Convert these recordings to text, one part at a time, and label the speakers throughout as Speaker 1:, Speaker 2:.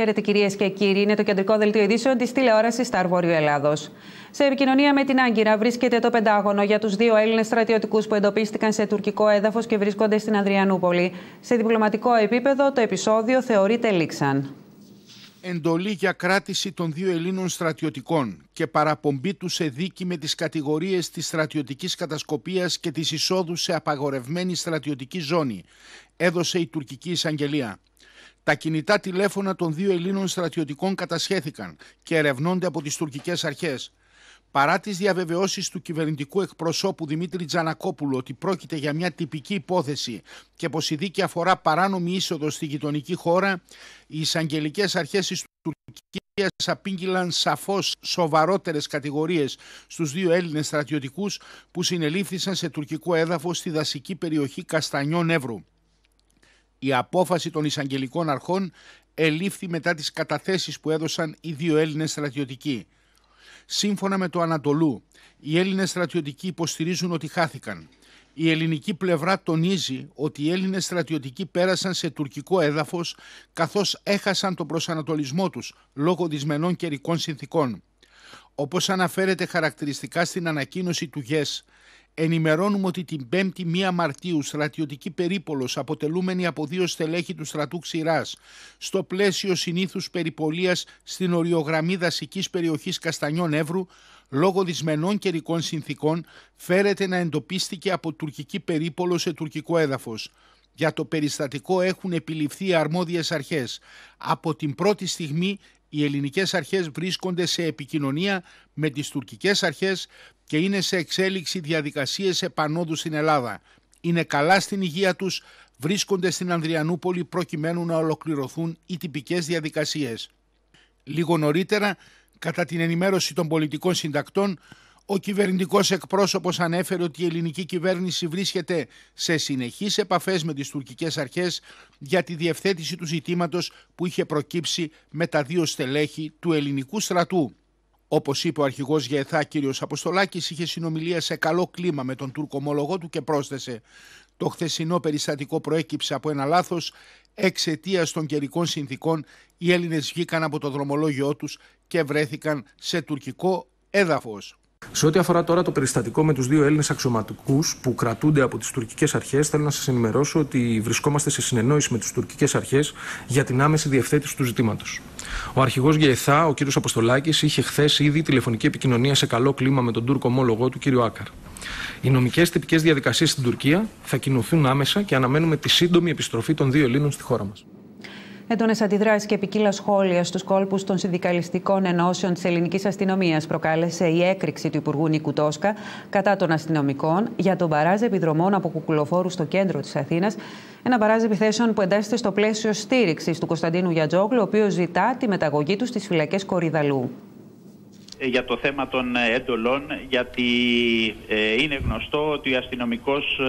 Speaker 1: Χαίρετε κυρίες και κύριοι. Είναι το κεντρικό δελτίο ειδήσεων της τηλεόρασης Σταρ Βόρειο Ελλάδος. Σε επικοινωνία με την Άγκυρα βρίσκεται το Πεντάγωνο για τους δύο Έλληνες στρατιωτικούς που εντοπίστηκαν σε τουρκικό έδαφος και βρίσκονται στην Αδριανούπολη. Σε διπλωματικό επίπεδο, το επεισόδιο θεωρείται λήξαν.
Speaker 2: Εντολή για κράτηση των δύο Ελλήνων στρατιωτικών και παραπομπή τους σε δίκη με τις κατηγορίες της στρατιωτικής κατασκοπίας και της εισόδου σε απαγορευμένη στρατιωτική ζώνη έδωσε η τουρκική εισαγγελία. Τα κινητά τηλέφωνα των δύο Ελλήνων στρατιωτικών κατασχέθηκαν και ερευνώνται από τις τουρκικές αρχές. Παρά τις διαβεβαιώσεις του κυβερνητικού εκπροσώπου Δημήτρη Τζανακόπουλου ότι πρόκειται για μια τυπική υπόθεση και πως η δίκη αφορά παράνομη είσοδο στη γειτονική χώρα, οι εισαγγελικές αρχές της Τουρκίας απήγγειλαν σαφώς σοβαρότερες κατηγορίες στους δύο Έλληνες στρατιωτικούς που συνελήφθησαν σε τουρκικό έδαφος στη δασική περιοχή Καστανιών Εύρου. Η απόφαση των εισαγγελικών αρχών ελήφθη μετά τις καταθέσεις που έδωσαν οι δύο Έλληνες στρατιωτικοί. Σύμφωνα με το Ανατολού, οι Έλληνες στρατιωτικοί υποστηρίζουν ότι χάθηκαν. Η ελληνική πλευρά τονίζει ότι οι Έλληνες στρατιωτικοί πέρασαν σε τουρκικό έδαφος καθώς έχασαν τον προσανατολισμό τους λόγω δυσμενών καιρικών συνθήκων. Όπως αναφέρεται χαρακτηριστικά στην ανακοίνωση του ΓΕΣ, ενημερώνουμε ότι την 5η 1 Μαρτίου στρατιωτική περίπολος αποτελούμενη από δύο στελέχη του στρατού Ξηράς στο πλαίσιο συνήθους περιπολίας στην οριογραμμή δασικής περιοχής Καστανιών Εύρου λόγω δυσμενών καιρικών συνθήκων φέρεται να εντοπίστηκε από τουρκική περίπολο σε τουρκικό έδαφος. Για το περιστατικό έχουν επιληφθεί αρμόδιες αρχές. Από την πρώτη στιγμή οι ελληνικές αρχές βρίσκονται σε επικοινωνία με τις τουρκικές αρχές και είναι σε εξέλιξη διαδικασίες επανόδου στην Ελλάδα. Είναι καλά στην υγεία τους, βρίσκονται στην Ανδριανούπολη προκειμένου να ολοκληρωθούν οι τυπικές διαδικασίες. Λίγο νωρίτερα, κατά την ενημέρωση των πολιτικών συντακτών, ο κυβερνητικός εκπρόσωπος ανέφερε ότι η ελληνική κυβέρνηση βρίσκεται σε συνεχείς επαφές με τις τουρκικές αρχές για τη διευθέτηση του ζητήματος που είχε προκύψει με τα δύο στελέχη του ελληνικού στρατού. Όπως είπε ο αρχηγός ΓΕΘΑ κ. Αποστολάκης, είχε συνομιλία σε καλό κλίμα με τον Τούρκο ομολογό του και πρόσθεσε: Το χθεσινό περιστατικό προέκυψε από ένα λάθος. Εξαιτίας των καιρικών συνθήκων, οι Έλληνες βγήκαν από το δρομολόγιο τους και βρέθηκαν σε τουρκικό έδαφος.
Speaker 3: Σε ό,τι αφορά τώρα το περιστατικό με τους δύο Έλληνες αξιωματικούς που κρατούνται από τις τουρκικές αρχές, θέλω να σας ενημερώσω ότι βρισκόμαστε σε συνεννόηση με τις τουρκικές αρχές για την άμεση διευθέτηση του ζητήματος. Ο αρχηγός ΓΕΘΑ, ο κ. Αποστολάκης, είχε χθες ήδη τηλεφωνική επικοινωνία σε καλό κλίμα με τον Τούρκο ομόλογό του κ. Άκαρ. Οι νομικές τυπικές διαδικασίες στην Τουρκία θα κινηθούν άμεσα και αναμένουμε τη σύντομη επιστροφή των δύο Ελλήνων στη χώρα μας.
Speaker 1: Έντονες αντιδράσεις και επικύλα σχόλια στους κόλπους των συνδικαλιστικών ενώσεων της ελληνικής αστυνομίας προκάλεσε η έκρηξη του Υπουργού Νίκου Τόσκα κατά των αστυνομικών για τον παράζ επιδρομών από κουκουλοφόρους στο κέντρο της Αθήνας. Ένα παράζ επιθέσεων που εντάσσεται στο πλαίσιο στήριξης του Κωνσταντίνου Γιατζόγλου, ο οποίος ζητά τη μεταγωγή του στις φυλακές Κορυδαλού
Speaker 4: ε, για το θέμα των έντολων, γιατί ε, είναι γνωστό ότι ο αστυνομικός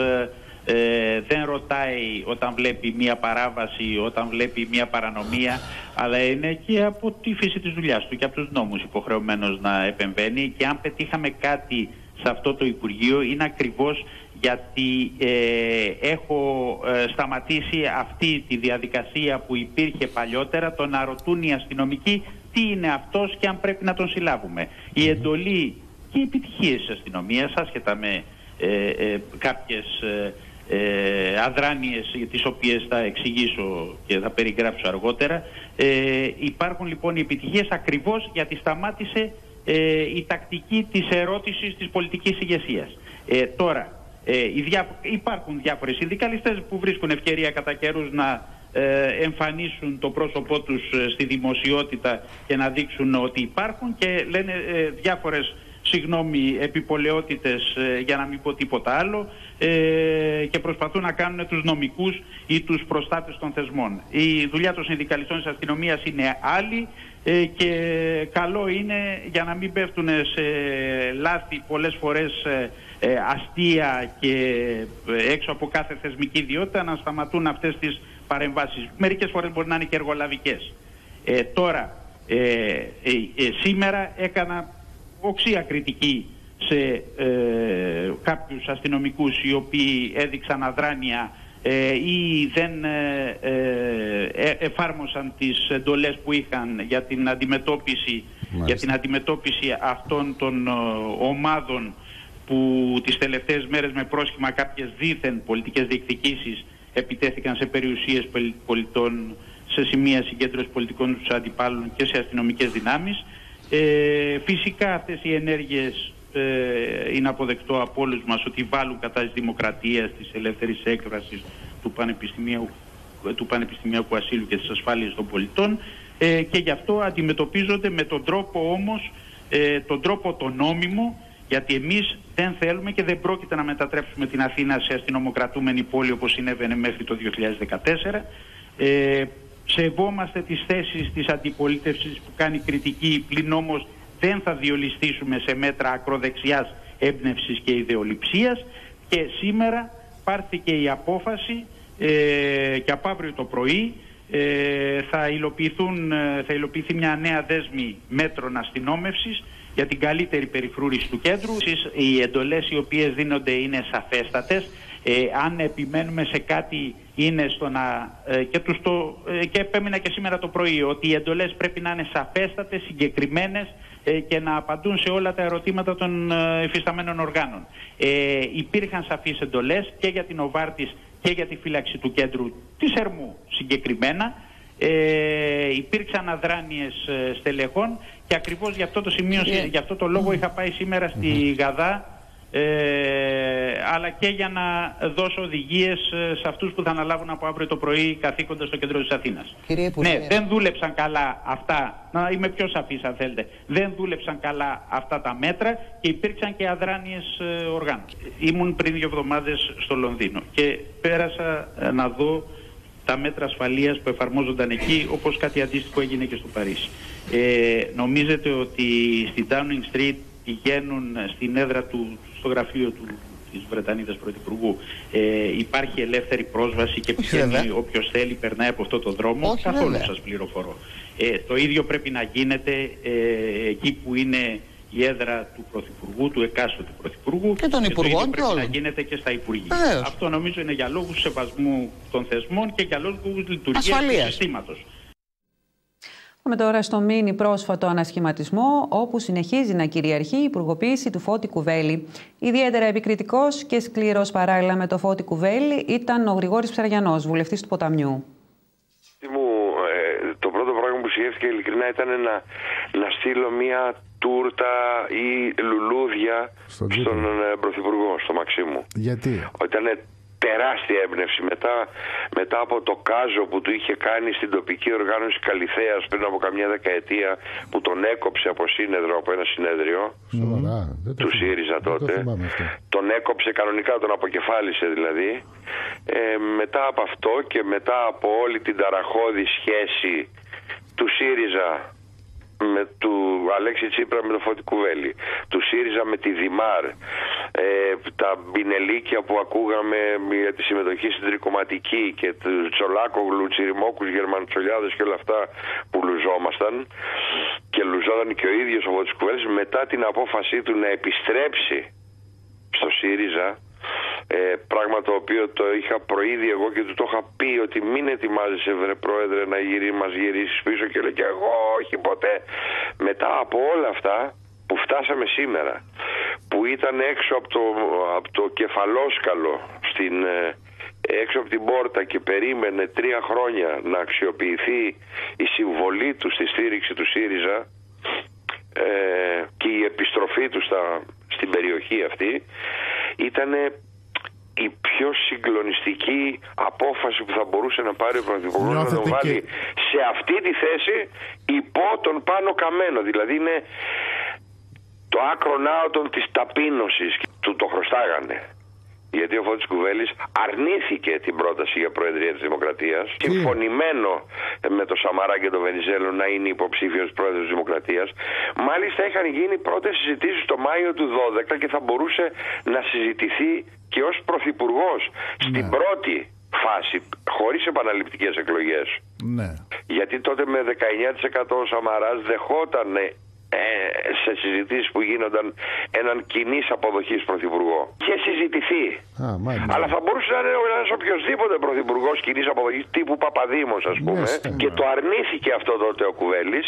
Speaker 4: ε, ε, δεν ρωτάει όταν βλέπει μία παράβαση, όταν βλέπει μία παρανομία, αλλά είναι και από τη φύση της δουλειάς του και από τους νόμους υποχρεωμένος να επεμβαίνει και αν πετύχαμε κάτι σε αυτό το Υπουργείο είναι ακριβώς γιατί ε, έχω ε, σταματήσει αυτή τη διαδικασία που υπήρχε παλιότερα το να ρωτούν οι αστυνομικοί τι είναι αυτός και αν πρέπει να τον συλλάβουμε. Η εντολή και οι επιτυχίες της αστυνομίας άσχετα με ε, κάποιες ε, αδράνειες τις οποίες θα εξηγήσω και θα περιγράψω αργότερα. Ε, υπάρχουν λοιπόν οι επιτυχίες ακριβώς γιατί σταμάτησε ε, η τακτική της ερώτησης της πολιτικής ηγεσίας. Ε, τώρα, ε, υπάρχουν διάφορες συνδικαλιστές που βρίσκουν ευκαιρία κατά καιρούς να ε, εμφανίσουν το πρόσωπό τους στη δημοσιότητα και να δείξουν ότι υπάρχουν και λένε διάφορες συγγνώμη, επιπολαιότητες ε, για να μην πω τίποτα άλλο ε, και προσπαθούν να κάνουν τους νομικούς ή τους προστάτες των θεσμών. Η δουλειά των συνδικαλιστών της αστυνομίας είναι άλλη ε, και καλό είναι για να μην πέφτουν σε λάθη πολλές φορές αστεία και έξω από κάθε θεσμική ιδιότητα να σταματούν αυτές τις παρεμβάσεις. Μερικές φορές μπορεί να είναι και εργολαβικές. τώρα, σήμερα έκανα οξία κριτική σε ε, κάποιους αστυνομικούς οι οποίοι έδειξαν αδράνεια ε, ή δεν ε, ε, εφάρμοσαν τις εντολές που είχαν για την αντιμετώπιση, για την αντιμετώπιση αυτών των ομάδων που τις τελευταίες μέρες με πρόσχημα κάποιες δίθεν πολιτικές διεκδικήσεις επιτέθηκαν σε περιουσίες πολιτών, σε σημεία συγκέντρωσης πολιτικών τους αντιπάλων και σε αστυνομικές δυνάμεις. Ε, φυσικά αυτές οι ενέργειες ε, είναι αποδεκτό από όλους μας ότι βάλουν κατά της δημοκρατίας, της ελεύθερης έκφρασης του πανεπιστημίου, του πανεπιστημιακού ασύλου και της ασφάλειας των πολιτών ε, και γι' αυτό αντιμετωπίζονται με τον τρόπο όμως, ε, τον τρόπο το νόμιμο γιατί εμείς δεν θέλουμε και δεν πρόκειται να μετατρέψουμε την Αθήνα σε αστυνομοκρατούμενη πόλη όπως συνέβαινε μέχρι το 2014. Ε, σεβόμαστε τις θέσεις της αντιπολίτευσης που κάνει κριτική, πλην όμως δεν θα διολυστήσουμε σε μέτρα ακροδεξιάς έμπνευσης και ιδεολειψίας και σήμερα πάρθηκε η απόφαση ε, και από αύριο το πρωί ε, θα, υλοποιηθούν, ε, θα υλοποιηθεί μια νέα δέσμη μέτρων αστυνόμευσης για την καλύτερη περιφρούρηση του κέντρου. Οι εντολές οι οποίες δίνονται είναι σαφέστατες. Ε, αν επιμένουμε σε κάτι είναι στο να... Ε, και, τους το, ε, και επέμεινα και σήμερα το πρωί ότι οι εντολές πρέπει να είναι σαφέστατες, συγκεκριμένες ε, και να απαντούν σε όλα τα ερωτήματα των εφισταμένων οργάνων. Ε, υπήρχαν σαφείς εντολές και για την Οβάρτης και για τη φύλαξη του κέντρου της Ερμού συγκεκριμένα. Ε, υπήρξαν αδράνειες στελεχών και ακριβώς για αυτό το σημείο, για αυτό το λόγο είχα πάει σήμερα στη Γαδά ε, αλλά και για να δώσω οδηγίες ε, σε αυτούς που θα αναλάβουν από αύριο το πρωί καθήκοντα στο κέντρο της Αθήνας. ναι, δεν δούλεψαν καλά αυτά, να είμαι πιο σαφής αν θέλετε, δεν δούλεψαν καλά αυτά τα μέτρα και υπήρξαν και αδράνειες ε, οργάνων. Ήμουν πριν δύο εβδομάδες στο Λονδίνο και πέρασα ε, να δω τα μέτρα ασφαλείας που εφαρμόζονταν εκεί όπως κάτι αντίστοιχο έγινε και στο Παρίσι. Ε, νομίζετε ότι στην Downing Street πηγαίνουν στην έδρα του, στο γραφείο του της Βρετανίδας Πρωθυπουργού ε, υπάρχει ελεύθερη πρόσβαση και πηγαίνει όποιος θέλει περνάει από αυτό το δρόμο
Speaker 5: Όχι,
Speaker 4: καθόλου
Speaker 5: βέβαια.
Speaker 4: σας πληροφορώ ε, το ίδιο πρέπει να γίνεται ε, εκεί που είναι η έδρα του Πρωθυπουργού, του εκάστοτε Πρωθυπουργού
Speaker 5: και των Υπουργών
Speaker 4: το ίδιο
Speaker 5: και
Speaker 4: πρέπει
Speaker 5: όλων.
Speaker 4: να γίνεται και στα Υπουργεία.
Speaker 5: Βεβαίως.
Speaker 4: Αυτό νομίζω είναι για λόγους σεβασμού των θεσμών και για λόγους λειτουργίας του
Speaker 5: Ασφαλείας.
Speaker 4: Συστήματος.
Speaker 1: Πάμε τώρα στο μήνυ πρόσφατο ανασχηματισμό, όπου συνεχίζει να κυριαρχεί η υπουργοποίηση του Φώτη Κουβέλη. Ιδιαίτερα επικριτικός και σκληρός παράλληλα με το Φώτη Κουβέλη ήταν ο Γρηγόρης Ψαριανός, βουλευτής του Ποταμιού.
Speaker 6: Μου, ε, το πρώτο πράγμα που σκέφτηκα ειλικρινά ήταν να, να στείλω μια τούρτα ή λουλούδια
Speaker 7: Στον Τσίπρα.
Speaker 6: στον ε, Πρωθυπουργό, στο Μαξίμου.
Speaker 7: Γιατί;
Speaker 6: Ήταν τεράστια έμπνευση μετά, μετά από το κάζο που του είχε κάνει στην τοπική οργάνωση Καλιθέας πριν από καμιά δεκαετία που τον έκοψε από σύνεδρο, από ένα συνέδριο
Speaker 7: Σοβαρά. Δεν το
Speaker 6: του
Speaker 7: θυμάμαι.
Speaker 6: ΣΥΡΙΖΑ
Speaker 7: Δεν
Speaker 6: τότε.
Speaker 7: Το θυμάμαι αυτό.
Speaker 6: Τον έκοψε κανονικά, τον αποκεφάλισε δηλαδή. Ε, μετά από αυτό και μετά από όλη την ταραχώδη σχέση του ΣΥΡΙΖΑ με του Αλέξη Τσίπρα με το Φώτη Κουβέλη, του ΣΥΡΙΖΑ με τη Δημάρ, ε, τα μπινελίκια που ακούγαμε για τη συμμετοχή στην τρικοματική και τους Τσολάκογλου, Τσιριμόκους, Γερμαντσολιάδες και όλα αυτά που λουζόμασταν και λουζόταν και ο ίδιος ο Φώτης Κουβέλης μετά την απόφασή του να επιστρέψει στο ΣΥΡΙΖΑ ε, πράγμα το οποίο το είχα προείδει εγώ και του το είχα πει ότι μην ετοιμάζεσαι βρε πρόεδρε να γυρί, μας γυρίσεις πίσω και λέει και εγώ όχι ποτέ μετά από όλα αυτά που φτάσαμε σήμερα που ήταν έξω από το, από το κεφαλόσκαλο στην, ε, έξω από την πόρτα και περίμενε τρία χρόνια να αξιοποιηθεί η συμβολή του στη στήριξη του ΣΥΡΙΖΑ ε, και η επιστροφή του στα, στην περιοχή αυτή ήταν η πιο συγκλονιστική απόφαση που θα μπορούσε να πάρει ο Πρωθυπουργός να τον
Speaker 7: Νιώθετε
Speaker 6: βάλει
Speaker 7: και-
Speaker 6: σε αυτή τη θέση υπό τον πάνω καμένο. Δηλαδή είναι το άκρο ναότον της ταπείνωσης του το χρωστάγανε. Γιατί ο Φώτης Κουβέλης αρνήθηκε την πρόταση για Προεδρία της Δημοκρατίας. Συμφωνημένο με το Σαμαρά και τον Βενιζέλο να είναι υποψήφιος πρόεδρος της Δημοκρατίας. Μάλιστα είχαν γίνει πρώτες συζητήσεις το Μάιο του 12 και θα μπορούσε να συζητηθεί και ως Πρωθυπουργός στην πρώτη φάση χωρίς επαναληπτικές εκλογές.
Speaker 7: Ναι.
Speaker 6: γιατί τότε με 19% ο Σαμαράς δεχόταν ε, σε συζητήσεις που γίνονταν έναν κοινής αποδοχής πρωθυπουργό. Είχε συζητηθεί.
Speaker 5: Α,
Speaker 6: Αλλά θα μπορούσε να είναι ένας οποιοδήποτε πρωθυπουργός κοινής αποδοχής τύπου Παπαδήμος, ας πούμε. και το αρνήθηκε αυτό τότε ο Κουβέλης.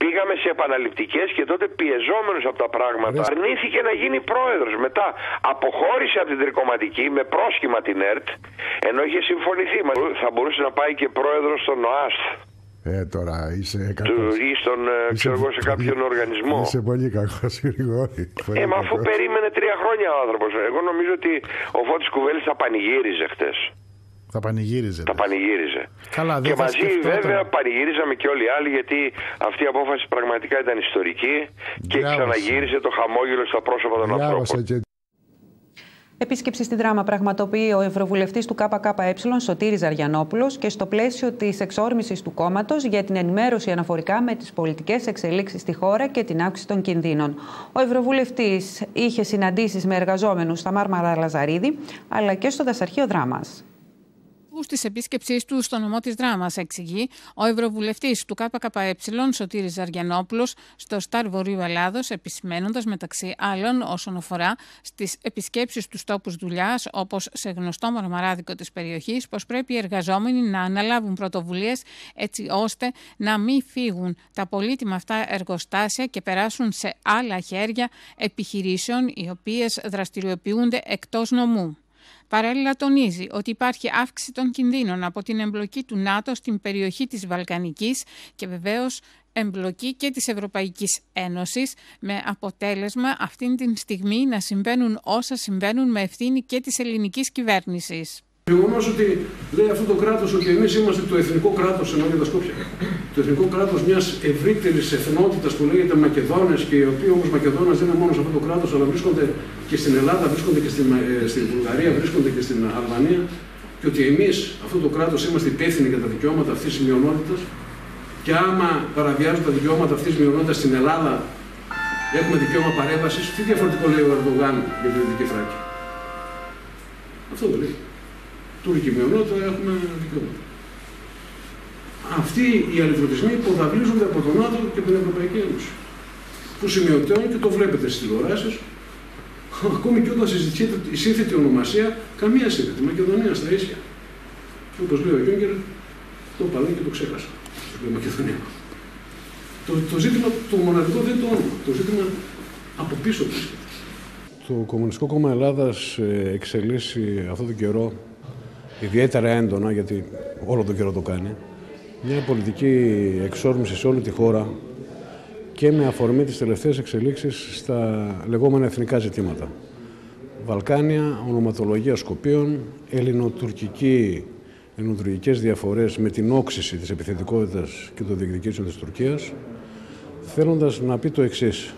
Speaker 6: Πήγαμε σε επαναληπτικές και τότε πιεζόμενος από τα πράγματα αρνήθηκε να γίνει πρόεδρος. Μετά αποχώρησε από την τρικοματική με πρόσχημα την ΕΡΤ ενώ είχε συμφωνηθεί. Θα μπορούσε να πάει και πρόεδρος στον ΟΑΣΤ.
Speaker 5: Ε, τώρα είσαι
Speaker 6: κακός. Του ή στον, ε, ξέρω εγώ, σε κάποιον οργανισμό.
Speaker 5: Είσαι πολύ κακός, Γρηγόρη.
Speaker 6: Ε, μα αφού περίμενε τρία χρόνια ο άνθρωπος. Εγώ νομίζω ότι ο Φώτης Κουβέλης θα πανηγύριζε χτες.
Speaker 5: Θα πανηγύριζε.
Speaker 6: Θα πανηγύριζε.
Speaker 5: Καλά,
Speaker 6: και μαζί βέβαια πανηγύριζαμε και όλοι οι άλλοι γιατί αυτή η απόφαση πραγματικά ήταν ιστορική και ξαναγύρισε το χαμόγελο στα πρόσωπα των ανθρώπων. Και
Speaker 1: Επίσκεψη στη δράμα πραγματοποιεί ο Ευρωβουλευτής του ΚΚΕ Σωτήρης Ζαριανόπουλο και στο πλαίσιο της εξόρμησης του κόμματος για την ενημέρωση αναφορικά με τις πολιτικές εξελίξεις στη χώρα και την αύξηση των κινδύνων. Ο Ευρωβουλευτής είχε συναντήσεις με εργαζόμενους στα Μάρμαρα Λαζαρίδη αλλά και στο Δασαρχείο Δράμας
Speaker 7: της επίσκεψής του στο νομό της Δράμας, εξηγεί ο Ευρωβουλευτής του ΚΚΕ Σωτήρης Ζαριανόπουλο στο Σταρ Βορείου Ελλάδος, επισημένοντας μεταξύ άλλων όσον αφορά στις επισκέψεις του τόπους δουλειάς, όπως σε γνωστό μαρμαράδικο της περιοχής, πως πρέπει οι εργαζόμενοι να αναλάβουν πρωτοβουλίες έτσι ώστε να μην φύγουν τα πολύτιμα αυτά εργοστάσια και περάσουν σε άλλα χέρια επιχειρήσεων οι οποίες δραστηριοποιούνται εκτός νομού. Παράλληλα τονίζει ότι υπάρχει αύξηση των κινδύνων από την εμπλοκή του ΝΑΤΟ στην περιοχή της Βαλκανικής και βεβαίως εμπλοκή και της Ευρωπαϊκής Ένωσης με αποτέλεσμα αυτήν την στιγμή να συμβαίνουν όσα συμβαίνουν με ευθύνη και της ελληνικής κυβέρνησης.
Speaker 8: Γεγονός ότι λέει αυτό το κράτος ότι εμείς είμαστε το εθνικό κράτος, ενώ για τα Σκόπια. Το εθνικό κράτος μιας ευρύτερης εθνότητας που λέγεται Μακεδόνες και οι οποίοι όμως Μακεδόνες δεν είναι μόνο σε αυτό το κράτος, αλλά βρίσκονται και στην Ελλάδα, βρίσκονται και στην, ε, στην Βουλγαρία, βρίσκονται και στην Αλβανία. Και ότι εμείς, αυτό το κράτος, είμαστε υπεύθυνοι για τα δικαιώματα αυτής της μειονότητας. Και άμα παραβιάζουν τα δικαιώματα αυτής της μειονότητας στην Ελλάδα, έχουμε δικαίωμα παρέμβασης. Τι διαφορετικό λέει ο Ερντογάν για την Δυτική Θράκη. Αυτό το λέει τουρκική μειονότητα έχουμε δικαιώματα. Αυτοί οι αριθμητισμοί υποδαβλίζονται από τον ΝΑΤΟ και την Ευρωπαϊκή Ένωση. Που σημειωτέων και το βλέπετε στις τηλεοράσεις, ακόμη και όταν συζητιέται η σύνθετη ονομασία, καμία σύνθετη. Μακεδονία στα ίσια. Όπως λέει ο Γιούγκερ, το είπα και το ξέχασα. Το Μακεδονία. Το, το ζήτημα, το μοναδικό δεν είναι το όνομα. Το ζήτημα από πίσω βρίσκεται.
Speaker 9: Το Κομμουνιστικό Κόμμα Ελλάδας ε, εξελίσσει αυτόν τον καιρό ιδιαίτερα έντονα, γιατί όλο τον καιρό το κάνει, μια πολιτική εξόρμηση σε όλη τη χώρα και με αφορμή τις τελευταίες εξελίξεις στα λεγόμενα εθνικά ζητήματα. Βαλκάνια, ονοματολογία Σκοπίων, ελληνοτουρκική ελληνοτουρκικές διαφορές με την όξυση της επιθετικότητας και των διεκδικήσεων της Τουρκίας, θέλοντας να πει το εξής.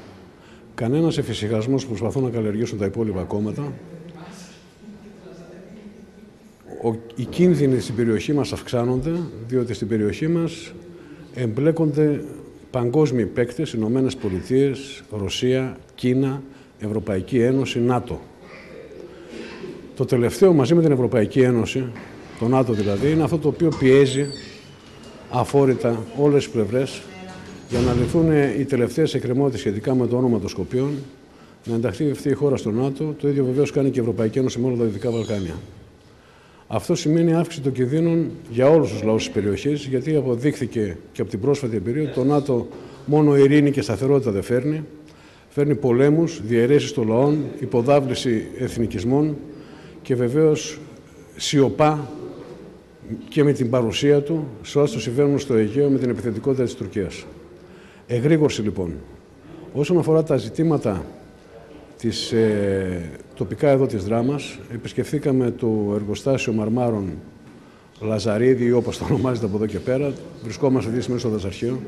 Speaker 9: Κανένας εφησυχασμός που προσπαθούν να καλλιεργήσουν τα υπόλοιπα κόμματα οι κίνδυνοι στην περιοχή μας αυξάνονται, διότι στην περιοχή μας εμπλέκονται παγκόσμιοι παίκτες, Ηνωμένες Πολιτείες, Ρωσία, Κίνα, Ευρωπαϊκή Ένωση, ΝΑΤΟ. Το τελευταίο μαζί με την Ευρωπαϊκή Ένωση, το ΝΑΤΟ δηλαδή, είναι αυτό το οποίο πιέζει αφόρητα όλες τις πλευρές για να λυθούν οι τελευταίες εκκρεμότητες σχετικά με το όνομα των Σκοπίων, να ενταχθεί αυτή η χώρα στο ΝΑΤΟ. Το ίδιο βεβαίως κάνει και η Ευρωπαϊκή Ένωση με όλα τα Δυτικά Βαλκάνια. Αυτό σημαίνει αύξηση των κινδύνων για όλους τους λαούς της περιοχής, γιατί αποδείχθηκε και από την πρόσφατη εμπειρία ότι το ΝΑΤΟ μόνο ειρήνη και σταθερότητα δεν φέρνει. Φέρνει πολέμους, διαιρέσεις των λαών, υποδάβληση εθνικισμών και βεβαίως σιωπά και με την παρουσία του σε όσα συμβαίνουν στο Αιγαίο με την επιθετικότητα της Τουρκίας. Εγρήγορση λοιπόν. Όσον αφορά τα ζητήματα της ε, τοπικά εδώ της δράμας. Επισκεφθήκαμε το εργοστάσιο Μαρμάρων Λαζαρίδη ή όπως το ονομάζεται από εδώ και πέρα. Βρισκόμαστε δύο μέσα στο δασαρχείο.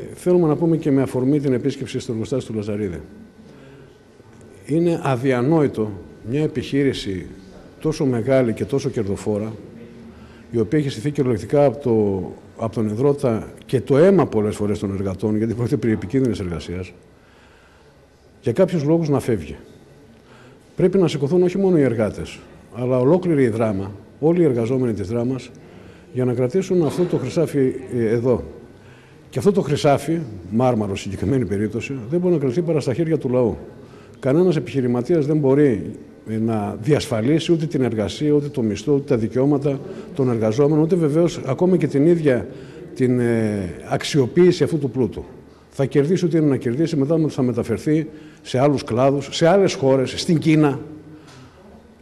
Speaker 9: Ε, θέλουμε να πούμε και με αφορμή την επίσκεψη στο εργοστάσιο του Λαζαρίδη. Είναι αδιανόητο μια επιχείρηση τόσο μεγάλη και τόσο κερδοφόρα, η οποία έχει στηθεί κυριολεκτικά από, το, από τον Ιδρώτα και το αίμα πολλές φορές των εργατών, γιατί πρόκειται περί επικίνδυνης εργασίας, για κάποιους λόγους να φεύγει. Πρέπει να σηκωθούν όχι μόνο οι εργάτες, αλλά ολόκληρη η δράμα, όλοι οι εργαζόμενοι της δράμας, για να κρατήσουν αυτό το χρυσάφι ε, εδώ. Και αυτό το χρυσάφι, μάρμαρο συγκεκριμένη περίπτωση, δεν μπορεί να κρατηθεί παρά στα χέρια του λαού. Κανένας επιχειρηματίας δεν μπορεί ε, να διασφαλίσει ούτε την εργασία, ούτε το μισθό, ούτε τα δικαιώματα των εργαζόμενων, ούτε βεβαίως ακόμα και την ίδια την ε, αξιοποίηση αυτού του πλούτου. Θα κερδίσει ό,τι είναι να κερδίσει, μετά θα μεταφερθεί σε άλλους κλάδους, σε άλλες χώρες, στην Κίνα.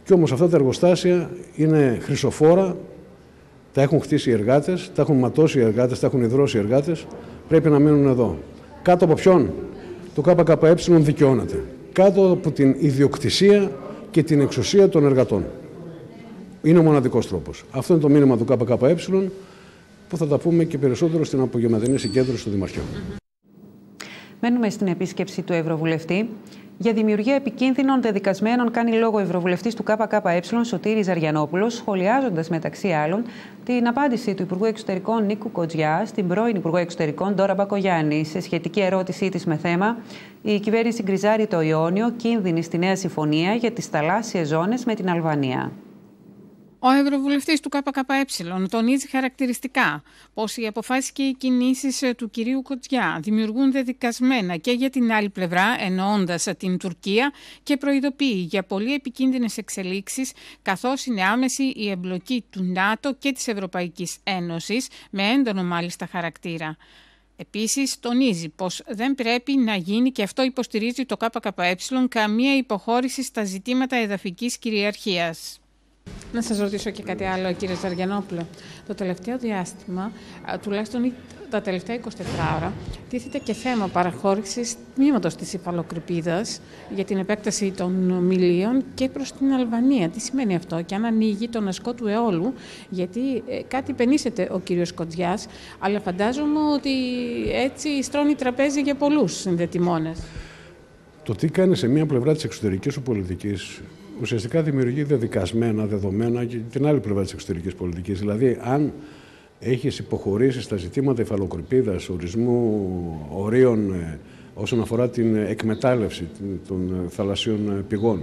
Speaker 9: Και όμως αυτά τα εργοστάσια είναι χρυσοφόρα, τα έχουν χτίσει οι εργάτες, τα έχουν ματώσει οι εργάτες, τα έχουν ιδρώσει οι εργάτες, πρέπει να μείνουν εδώ. Κάτω από ποιον; Το ΚΚΕ δικαιώνεται. Κάτω από την ιδιοκτησία και την εξουσία των εργατών. Είναι ο μοναδικός τρόπος. Αυτό είναι το μήνυμα του ΚΚΕ που θα τα πούμε και περισσότερο στην απογευματινή συγκέντρωση του Δημαρχείου.
Speaker 1: Μένουμε στην επίσκεψη του Ευρωβουλευτή. Για δημιουργία επικίνδυνων δεδικασμένων κάνει λόγο Ευρωβουλευτής του ΚΚΕ Σωτήρης Ζαριανόπουλος, σχολιάζοντας μεταξύ άλλων την απάντηση του Υπουργού Εξωτερικών Νίκου Κοτζιά στην πρώην Υπουργό Εξωτερικών Ντόρα Μπακογιάννη σε σχετική ερώτησή της με θέμα Η κυβέρνηση γκριζάρει το Ιόνιο, κίνδυνη στη νέα συμφωνία για τις θαλάσσιες ζώνες με την Αλβανία.
Speaker 7: Ο Ευρωβουλευτής του ΚΚΕ τονίζει χαρακτηριστικά πως οι αποφάσεις και οι κινήσεις ε, του κυρίου Κοτζιά δημιουργούν δεδικασμένα και για την άλλη πλευρά, εννοώντας την Τουρκία, και προειδοποιεί για πολύ επικίνδυνες εξελίξεις, καθώς είναι άμεση η εμπλοκή του ΝΑΤΟ και της Ευρωπαϊκής Ένωσης, με έντονο μάλιστα χαρακτήρα. Επίσης, τονίζει πως δεν πρέπει να γίνει, και αυτό υποστηρίζει το ΚΚΕ, καμία υποχώρηση στα ζητήματα εδαφικής κυριαρχίας. Να σας ρωτήσω και κάτι άλλο, κύριε Ζαριανόπουλο. Το τελευταίο διάστημα, τουλάχιστον τα τελευταία 24 ώρα, τίθεται και θέμα παραχώρησης τμήματος της υφαλοκρηπίδας για την επέκταση των μιλίων και προς την Αλβανία. Τι σημαίνει αυτό και αν ανοίγει τον ασκό του αιώλου, γιατί ε, κάτι πενήσεται ο κύριος Κοντζιάς, αλλά φαντάζομαι ότι έτσι στρώνει τραπέζι για πολλούς συνδετημόνες.
Speaker 9: Το τι κάνει σε μία πλευρά της εξωτερικής πολιτικής ουσιαστικά δημιουργεί δεδικασμένα δεδομένα και την άλλη πλευρά της εξωτερικής πολιτικής. Δηλαδή, αν έχεις υποχωρήσει στα ζητήματα υφαλοκρηπίδας, ορισμού ορίων ε, όσον αφορά την εκμετάλλευση των ε, θαλασσίων ε, πηγών,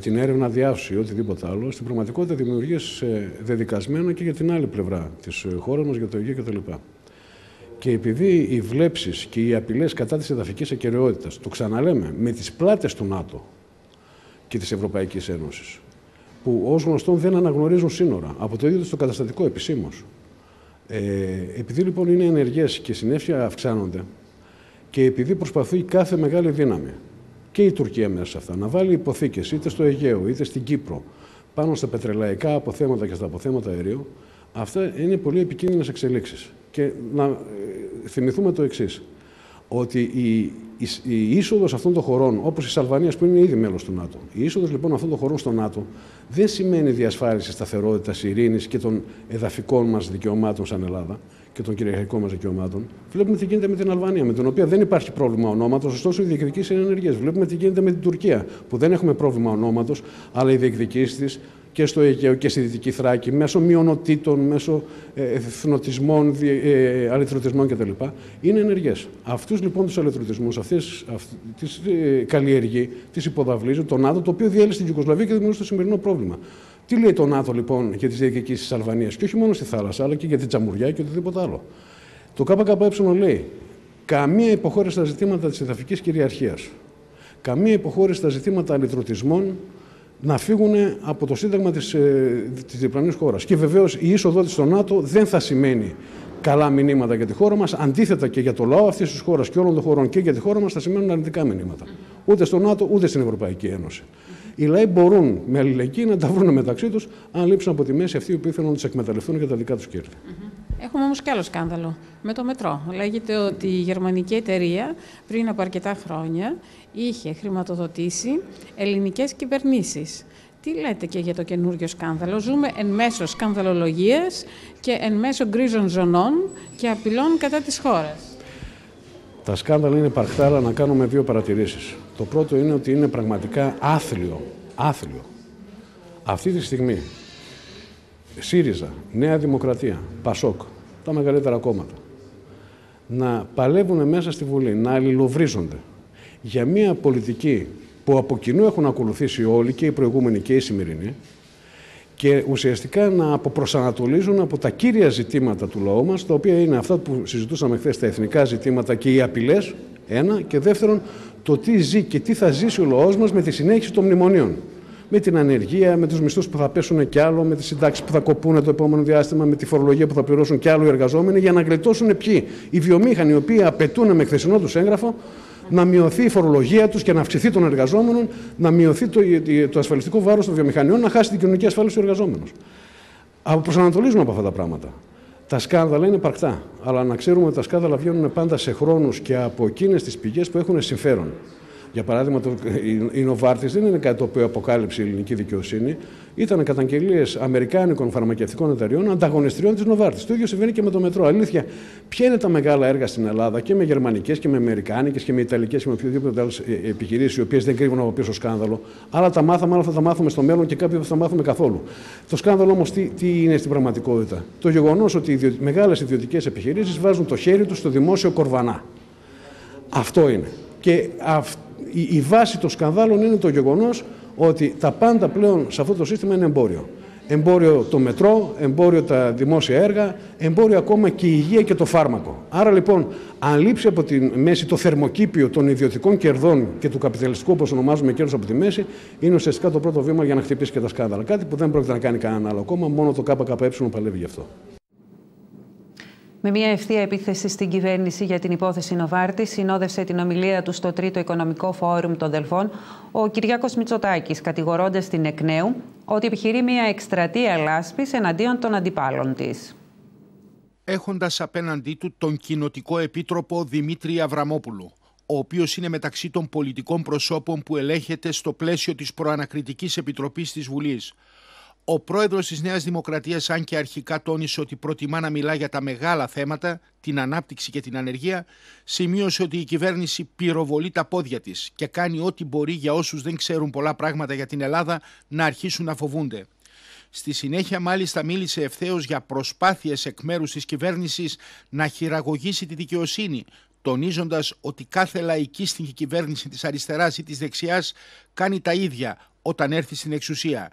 Speaker 9: την έρευνα διάσωση ή οτιδήποτε άλλο, στην πραγματικότητα δημιουργείς δεδικασμένα και για την άλλη πλευρά της χώρας μας, για το Αιγαίο κτλ. Και επειδή οι βλέψεις και οι απειλές κατά της εδαφικής ακαιρεότητας, το ξαναλέμε, με τις πλάτες του ΝΑΤΟ και της Ευρωπαϊκής Ένωσης, που ως γνωστόν δεν αναγνωρίζουν σύνορα από το ίδιο το καταστατικό επισήμως. Ε, επειδή λοιπόν είναι ενεργές και συνέφεια αυξάνονται και επειδή προσπαθεί κάθε μεγάλη δύναμη και η Τουρκία μέσα σε αυτά να βάλει υποθήκες είτε στο Αιγαίο είτε στην Κύπρο πάνω στα πετρελαϊκά αποθέματα και στα αποθέματα αερίου, αυτά είναι πολύ επικίνδυνες εξελίξεις. Και να ε, θυμηθούμε το εξής ότι η, η, η είσοδος αυτών των χωρών, όπως η Αλβανία που είναι ήδη μέλος του ΝΑΤΟ, η είσοδος λοιπόν αυτών των χωρών στο ΝΑΤΟ δεν σημαίνει διασφάλιση σταθερότητας, ειρήνης και των εδαφικών μας δικαιωμάτων σαν Ελλάδα και των κυριαρχικών μας δικαιωμάτων. Βλέπουμε τι γίνεται με την Αλβανία, με την οποία δεν υπάρχει πρόβλημα ονόματος, ωστόσο οι διεκδικήσεις είναι ενεργές. Βλέπουμε τι γίνεται με την Τουρκία, που δεν έχουμε πρόβλημα ονόματος, αλλά οι διεκδικήσεις της και στο Αιγαίο και στη Δυτική Θράκη, μέσω μειονοτήτων, μέσω ε, εθνοτισμών, ε, αλυτρωτισμών κτλ. Είναι ενεργές. Αυτούς λοιπόν τους αλυτρωτισμού, αυτές τις ε, καλλιεργεί, τις υποδαβλίζει το ΝΑΤΟ, το οποίο διέλυσε την Ιουγκοσλαβία και δημιούργησε το σημερινό πρόβλημα. Τι λέει το ΝΑΤΟ λοιπόν για τις διεκδικήσει της Αλβανίας, και όχι μόνο στη θάλασσα, αλλά και για την Τσαμουριά και οτιδήποτε άλλο. Το ΚΚΕ λέει καμία υποχώρηση στα ζητήματα της εδαφικής κυριαρχίας. Καμία υποχώρηση στα ζητήματα αλυτρωτισμών, να φύγουν από το Σύνταγμα της, ε, της διπλανής χώρας. Και βεβαίως η είσοδό της στο ΝΑΤΟ δεν θα σημαίνει καλά μηνύματα για τη χώρα μας, αντίθετα και για το λαό αυτής της χώρας και όλων των χωρών και για τη χώρα μας θα σημαίνουν αρνητικά μηνύματα. Ούτε στο ΝΑΤΟ ούτε στην Ευρωπαϊκή Ένωση. Οι λαοί μπορούν με αλληλεγγύη να τα βρουν μεταξύ τους, αν λείψουν από τη μέση αυτοί οι οποίοι θέλουν να τους εκμεταλλευτούν για τα δικά τους κέρδη.
Speaker 7: Έχουμε όμως κι άλλο σκάνδαλο με το μετρό. Λέγεται ότι η γερμανική εταιρεία πριν από αρκετά χρόνια είχε χρηματοδοτήσει ελληνικές κυβερνήσεις. Τι λέτε και για το καινούριο σκάνδαλο; Ζούμε εν μέσω σκανδαλολογίας και εν μέσω γκρίζων ζωνών και απειλών κατά της χώρας.
Speaker 9: Τα σκάνδαλα είναι παρχτάρα να κάνουμε δύο παρατηρήσεις. Το πρώτο είναι ότι είναι πραγματικά άθλιο, άθλιο. Αυτή τη στιγμή ΣΥΡΙΖΑ, Νέα Δημοκρατία, ΠΑΣΟΚ, τα μεγαλύτερα κόμματα, να παλεύουν μέσα στη Βουλή, να αλληλοβρίζονται για μια πολιτική που από κοινού έχουν ακολουθήσει όλοι και οι προηγούμενοι και οι σημερινοί και ουσιαστικά να αποπροσανατολίζουν από τα κύρια ζητήματα του λαού μας, τα οποία είναι αυτά που συζητούσαμε χθες, τα εθνικά ζητήματα και οι απειλές, ένα, και δεύτερον, το τι ζει και τι θα ζήσει ο λαός μας με τη συνέχιση των μνημονίων. Με την ανεργία, με τους μισθούς που θα πέσουν κι άλλο, με τις συντάξεις που θα κοπούν το επόμενο διάστημα, με τη φορολογία που θα πληρώσουν κι άλλο οι εργαζόμενοι, για να γλιτώσουν ποιοι. Οι βιομήχανοι, οι οποίοι απαιτούν με χθεσινό τους έγγραφο να μειωθεί η φορολογία τους και να αυξηθεί των εργαζόμενων, να μειωθεί το, το ασφαλιστικό βάρος των βιομηχανιών, να χάσει την κοινωνική ασφάλιση του εργαζόμενου. Προσανατολίζουμε από αυτά τα πράγματα. Τα σκάνδαλα είναι παρκτά, αλλά να ξέρουμε ότι τα σκάνδαλα βγαίνουν πάντα σε χρόνους και από εκείνες τις πηγές που έχουν συμφέρον. Για παράδειγμα, το, η, η Νοβάρτη δεν είναι κάτι το οποίο αποκάλυψε η ελληνική δικαιοσύνη. Ήταν καταγγελίες Αμερικάνικων φαρμακευτικών εταιριών ανταγωνιστριών της Νοβάρτη. Το ίδιο συμβαίνει και με το μετρό. Αλήθεια, ποια είναι τα μεγάλα έργα στην Ελλάδα και με γερμανικές και με αμερικάνικες και με ιταλικές και με οποιοδήποτε άλλες επιχειρήσεις, οι οποίες δεν κρύβουν από πίσω σκάνδαλο. Άλλα τα μάθαμε, άλλα θα τα μάθουμε στο μέλλον και κάποιοι δεν θα τα μάθουμε καθόλου. Το σκάνδαλο όμως τι, τι είναι στην πραγματικότητα; Το γεγονός ότι οι μεγάλες ιδιωτικές επιχειρήσεις βάζουν το χέρι τους στο δημόσιο κορβανά. Αυτό είναι. Και αυτό η, βάση των σκανδάλων είναι το γεγονός ότι τα πάντα πλέον σε αυτό το σύστημα είναι εμπόριο. Εμπόριο το μετρό, εμπόριο τα δημόσια έργα, εμπόριο ακόμα και η υγεία και το φάρμακο. Άρα λοιπόν, αν λείψει από τη μέση το θερμοκήπιο των ιδιωτικών κερδών και του καπιταλιστικού, όπως ονομάζουμε κέρδος από τη μέση, είναι ουσιαστικά το πρώτο βήμα για να χτυπήσει και τα σκάνδαλα. Κάτι που δεν πρόκειται να κάνει κανένα άλλο κόμμα, μόνο το ΚΚΕ παλεύει γι' αυτό.
Speaker 1: Με μια ευθεία επίθεση στην κυβέρνηση για την υπόθεση Νοβάρτη, συνόδευσε την ομιλία του στο Τρίτο Οικονομικό Φόρουμ των Δελφών ο Κυριάκος Μητσοτάκης, κατηγορώντας την εκ νέου ότι επιχειρεί μια εκστρατεία λάσπης εναντίον των αντιπάλων της.
Speaker 2: Έχοντας απέναντί του τον κοινοτικό επίτροπο Δημήτρη Αβραμόπουλο, ο οποίος είναι μεταξύ των πολιτικών προσώπων που ελέγχεται στο πλαίσιο της Προανακριτικής Επιτροπής της Βουλής. Ο πρόεδρος της Νέας Δημοκρατίας, αν και αρχικά τόνισε ότι προτιμά να μιλά για τα μεγάλα θέματα, την ανάπτυξη και την ανεργία, σημείωσε ότι η κυβέρνηση πυροβολεί τα πόδια της και κάνει ό,τι μπορεί για όσους δεν ξέρουν πολλά πράγματα για την Ελλάδα να αρχίσουν να φοβούνται. Στη συνέχεια μάλιστα μίλησε ευθέως για προσπάθειες εκ μέρους της κυβέρνησης να χειραγωγήσει τη δικαιοσύνη, τονίζοντας ότι κάθε λαϊκίστικη κυβέρνηση της αριστεράς ή της δεξιάς κάνει τα ίδια όταν έρθει στην εξουσία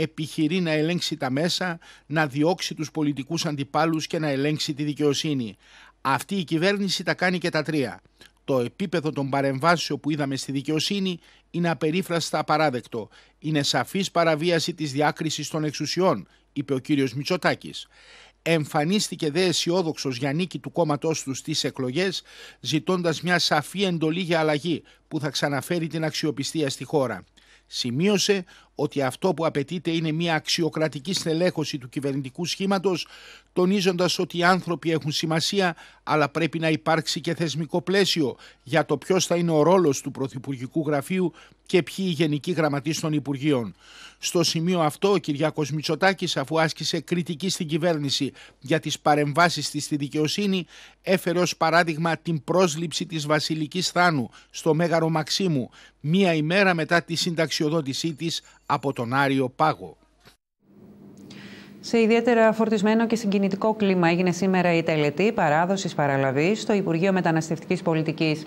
Speaker 2: επιχειρεί να ελέγξει τα μέσα, να διώξει τους πολιτικούς αντιπάλους και να ελέγξει τη δικαιοσύνη. Αυτή η κυβέρνηση τα κάνει και τα τρία. Το επίπεδο των παρεμβάσεων που είδαμε στη δικαιοσύνη είναι απερίφραστα απαράδεκτο. Είναι σαφής παραβίαση της διάκρισης των εξουσιών, είπε ο κύριος Μητσοτάκης. Εμφανίστηκε δε αισιόδοξος για νίκη του κόμματός του στις εκλογές, ζητώντας μια σαφή εντολή για αλλαγή που θα ξαναφέρει την αξιοπιστία στη χώρα. Σημείωσε ότι αυτό που απαιτείται είναι μια αξιοκρατική στελέχωση του κυβερνητικού σχήματος, τονίζοντας ότι οι άνθρωποι έχουν σημασία, αλλά πρέπει να υπάρξει και θεσμικό πλαίσιο για το ποιος θα είναι ο ρόλος του Πρωθυπουργικού Γραφείου και ποιοι οι γενικοί γραμματείς των Υπουργείων. Στο σημείο αυτό, ο Κυριάκος Μητσοτάκης, αφού άσκησε κριτική στην κυβέρνηση για τις παρεμβάσεις της στη δικαιοσύνη, έφερε ως παράδειγμα την πρόσληψη της Βασιλικής Θάνου στο Μέγαρο Μαξίμου, μία ημέρα μετά τη συνταξιοδότησή της από τον Άριο Πάγο.
Speaker 1: Σε ιδιαίτερα φορτισμένο και συγκινητικό κλίμα έγινε σήμερα η τελετή παράδοσης παραλαβής στο Υπουργείο Μεταναστευτικής Πολιτικής.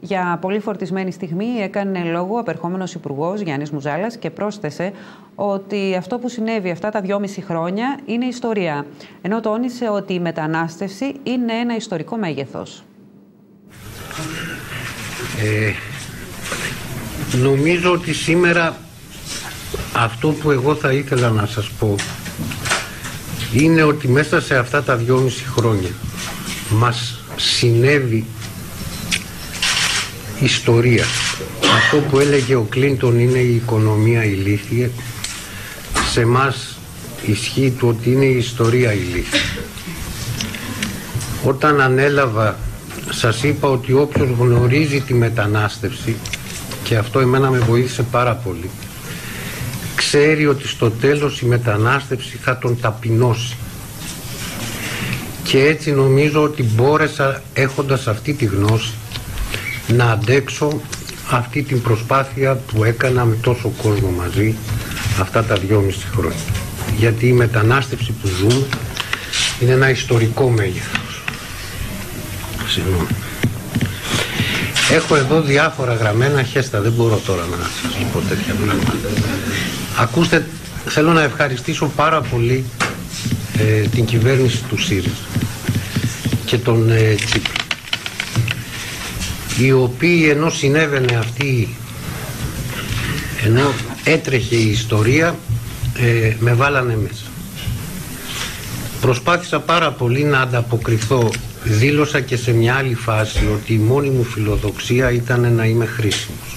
Speaker 1: Για πολύ φορτισμένη στιγμή έκανε λόγο ο απερχόμενος Υπουργός Γιάννης Μουζάλας και πρόσθεσε ότι αυτό που συνέβη αυτά τα δυόμιση χρόνια είναι ιστορία. Ενώ τόνισε ότι η μετανάστευση είναι ένα ιστορικό μέγεθος.
Speaker 10: Ε, νομίζω ότι σήμερα αυτό που εγώ θα ήθελα να σας πω είναι ότι μέσα σε αυτά τα δυόμιση χρόνια μας συνέβη ιστορία. Αυτό που έλεγε ο Κλίντον είναι η οικονομία ηλίθια. Σε μας ισχύει το ότι είναι η ιστορία ηλίθια. Όταν ανέλαβα σας είπα ότι όποιος γνωρίζει τη μετανάστευση και αυτό εμένα με βοήθησε πάρα πολύ ξέρει ότι στο τέλος η μετανάστευση θα τον ταπεινώσει και έτσι νομίζω ότι μπόρεσα έχοντας αυτή τη γνώση να αντέξω αυτή την προσπάθεια που έκανα με τόσο κόσμο μαζί αυτά τα δυόμιση χρόνια. Γιατί η μετανάστευση που ζούμε είναι ένα ιστορικό μέγεθος. Συγγνώμη. Έχω εδώ διάφορα γραμμένα χέστα, δεν μπορώ τώρα να σας πω τέτοια πράγματα. Ακούστε θέλω να ευχαριστήσω πάρα πολύ ε, την κυβέρνηση του ΣΥΡΙΖΑ και τον ε, Τσίπρα οι οποίοι ενώ συνέβαινε αυτή ενώ έτρεχε η ιστορία ε, με βάλανε μέσα. Προσπάθησα πάρα πολύ να ανταποκριθώ. Δήλωσα και σε μια άλλη φάση ότι η μόνη μου φιλοδοξία ήταν να είμαι χρήσιμος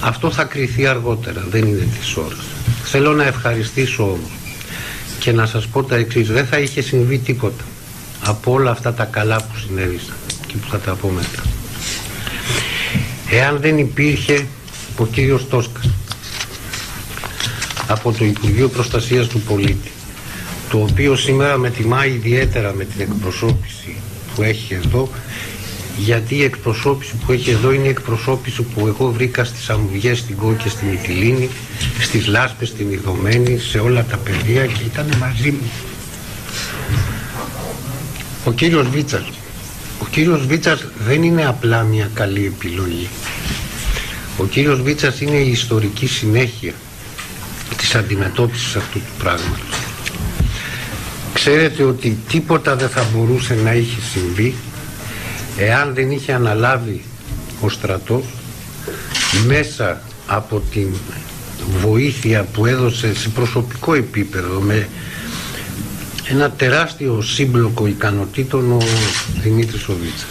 Speaker 10: αυτό θα κριθεί αργότερα δεν είναι της ώρας. Θέλω να ευχαριστήσω όμως και να σας πω τα εξής. Δεν θα είχε συμβεί τίποτα από όλα αυτά τα καλά που συνέβησαν και που θα τα πω μετά. Εάν δεν υπήρχε ο κύριος Τόσκας από το Υπουργείο Προστασίας του Πολίτη το οποίο σήμερα με τιμάει ιδιαίτερα με την εκπροσώπηση που έχει εδώ γιατί η εκπροσώπηση που έχει εδώ είναι η εκπροσώπηση που εγώ βρήκα στις Αμμουδιές, στην Κό και στην Μυτιλίνη, στις Λάσπες, στην Ιδωμένη, σε όλα τα παιδεία και ήταν μαζί μου. Ο κύριος Βίτσας. Ο κύριος Βίτσας δεν είναι απλά μια καλή επιλογή. Ο κύριος Βίτσας είναι η ιστορική συνέχεια της αντιμετώπισης αυτού του πράγματος. Ξέρετε ότι τίποτα δεν θα μπορούσε να είχε συμβεί εάν δεν είχε αναλάβει ο στρατός μέσα από την βοήθεια που έδωσε σε προσωπικό επίπεδο με ένα τεράστιο σύμπλοκο ικανοτήτων ο Δημήτρης Οβίτσας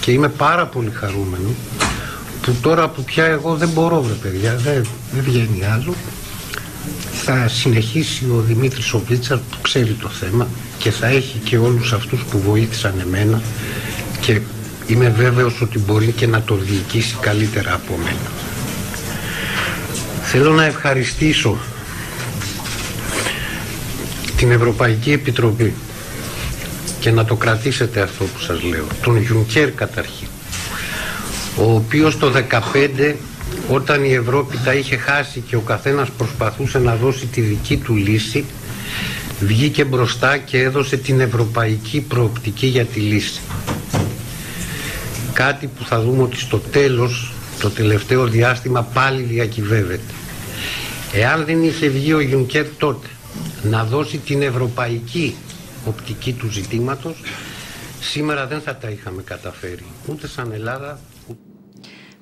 Speaker 10: και είμαι πάρα πολύ χαρούμενο που τώρα που πια εγώ δεν μπορώ βρε παιδιά δεν, δεν βγαίνει άλλο. Θα συνεχίσει ο Δημήτρης Οβίτσας που ξέρει το θέμα και θα έχει και όλους αυτούς που βοήθησαν εμένα και είμαι βέβαιος ότι μπορεί και να το διοικήσει καλύτερα από μένα. Θέλω να ευχαριστήσω την Ευρωπαϊκή Επιτροπή και να το κρατήσετε αυτό που σας λέω, τον Γιουνκέρ καταρχήν, ο οποίος το 2015 όταν η Ευρώπη τα είχε χάσει και ο καθένας προσπαθούσε να δώσει τη δική του λύση, βγήκε μπροστά και έδωσε την ευρωπαϊκή προοπτική για τη λύση. Κάτι που θα δούμε ότι στο τέλος, το τελευταίο διάστημα πάλι διακυβεύεται. Εάν δεν είχε βγει ο Γιουνκέρ τότε να δώσει την ευρωπαϊκή οπτική του ζητήματος, σήμερα δεν θα τα είχαμε καταφέρει. Ούτε σαν Ελλάδα,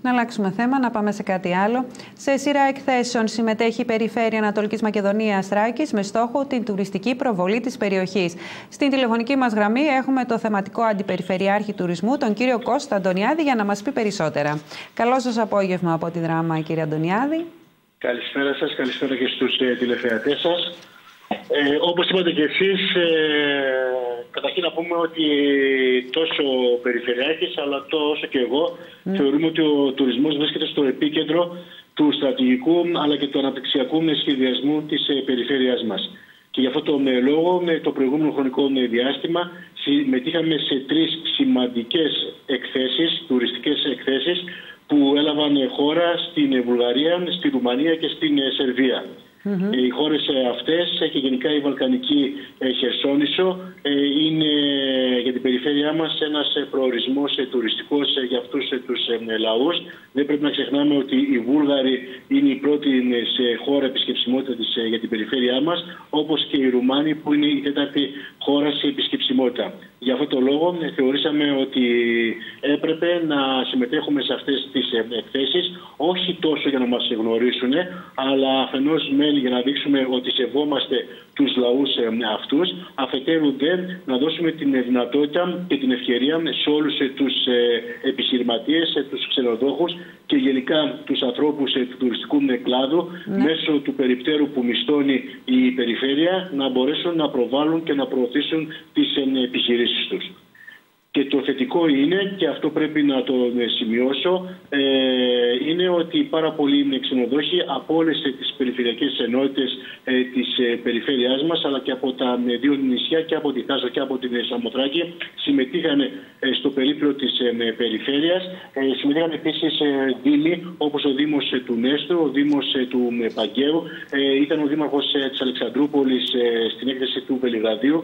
Speaker 1: να αλλάξουμε θέμα, να πάμε σε κάτι άλλο. Σε σειρά εκθέσεων συμμετέχει η Περιφέρεια Ανατολικής Μακεδονίας Θράκης με στόχο την τουριστική προβολή της περιοχής. Στην τηλεφωνική μας γραμμή έχουμε το θεματικό αντιπεριφερειάρχη τουρισμού, τον κύριο Κώστα Αντωνιάδη, για να μας πει περισσότερα. Καλό σας απόγευμα από τη δράμα, κύριε Αντωνιάδη.
Speaker 11: Καλησπέρα σας, καλησπέρα και στους ε, τηλεθεατές σας. Ε, όπως είπατε και εσείς, ε, καταρχήν να πούμε ότι τόσο ο Περιφερειάρχης αλλά τόσο και εγώ mm. θεωρούμε ότι ο τουρισμός βρίσκεται στο επίκεντρο του στρατηγικού αλλά και του αναπτυξιακού σχεδιασμού της ε, περιφέρειάς μας. Και γι' αυτό τον ε, λόγο, με το προηγούμενο χρονικό ε, διάστημα, συμμετείχαμε σε τρεις σημαντικές εκθέσεις, τουριστικές εκθέσεις, που έλαβαν χώρα στην Βουλγαρία, στη Ρουμανία και στην Σερβία. Mm-hmm. Οι χώρες ε, αυτές και γενικά η Βαλκανική ε, Χερσόνησο ε, είναι για την περιφέρειά μας ένας προορισμός τουριστικός για αυτούς τους λαούς. Δεν πρέπει να ξεχνάμε ότι οι Βούλγαροι είναι η πρώτη σε χώρα επισκεψιμότητας για την περιφέρειά μας, όπως και οι Ρουμάνοι που είναι η τέταρτη χώρα σε επισκεψιμότητα. Για αυτό το λόγο θεωρήσαμε ότι έπρεπε να συμμετέχουμε σε αυτές τις εκθέσεις, όχι τόσο για να μας γνωρίσουν, αλλά αφενός με για να δείξουμε ότι σεβόμαστε τους λαούς ε, αυτούς, αφετέρου δεν να δώσουμε την δυνατότητα και την ευκαιρία σε όλους ε, τους ε, επιχειρηματίες, τους ξενοδόχους και γενικά τους ανθρώπους του τουριστικού κλάδου ναι. μέσω του περιπτέρου που μισθώνει η περιφέρεια να μπορέσουν να προβάλλουν και να προωθήσουν τις επιχειρήσεις τους. Και το θετικό είναι, και αυτό πρέπει να το σημειώσω, ε, είναι ότι πάρα πολλοί ξενοδόχοι από όλες τις περιφερειακές ενότητες ε, της ε, περιφέρειάς μας, αλλά και από τα ε, δύο νησιά, και από τη Θάσο και από την Σαμοτράκη, συμμετείχαν ε, στο περίπλο της ε, περιφέρειας. Ε, συμμετείχαν επίσης ε, δήμοι όπως ο Δήμος του Νέστρου, ο Δήμος του Παγκαίου, ήταν ο Δήμαρχος της Αλεξανδρούπολης στην έκθεση του Βελιγραδίου,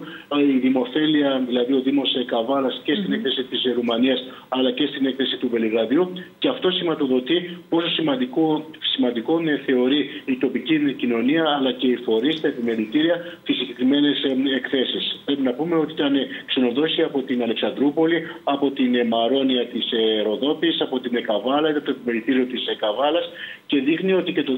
Speaker 11: η Δημοφέλεια, δηλαδή ο Δήμος Καβάλας και στην έκθεση της Ρουμανίας αλλά και στην έκθεση του Βελιγραδιού. Και αυτό σηματοδοτεί πόσο σημαντικό, σημαντικό θεωρεί η τοπική κοινωνία αλλά και οι φορείς, τα επιμελητήρια, τις συγκεκριμένες εκθέσεις. Πρέπει να πούμε ότι ήταν ξενοδόχοι από την Αλεξανδρούπολη, από την Μαρόνια της Ροδόπης, από την Εκαβάλα, ήταν το επιμελητήριο της Εκαβάλα και δείχνει ότι και το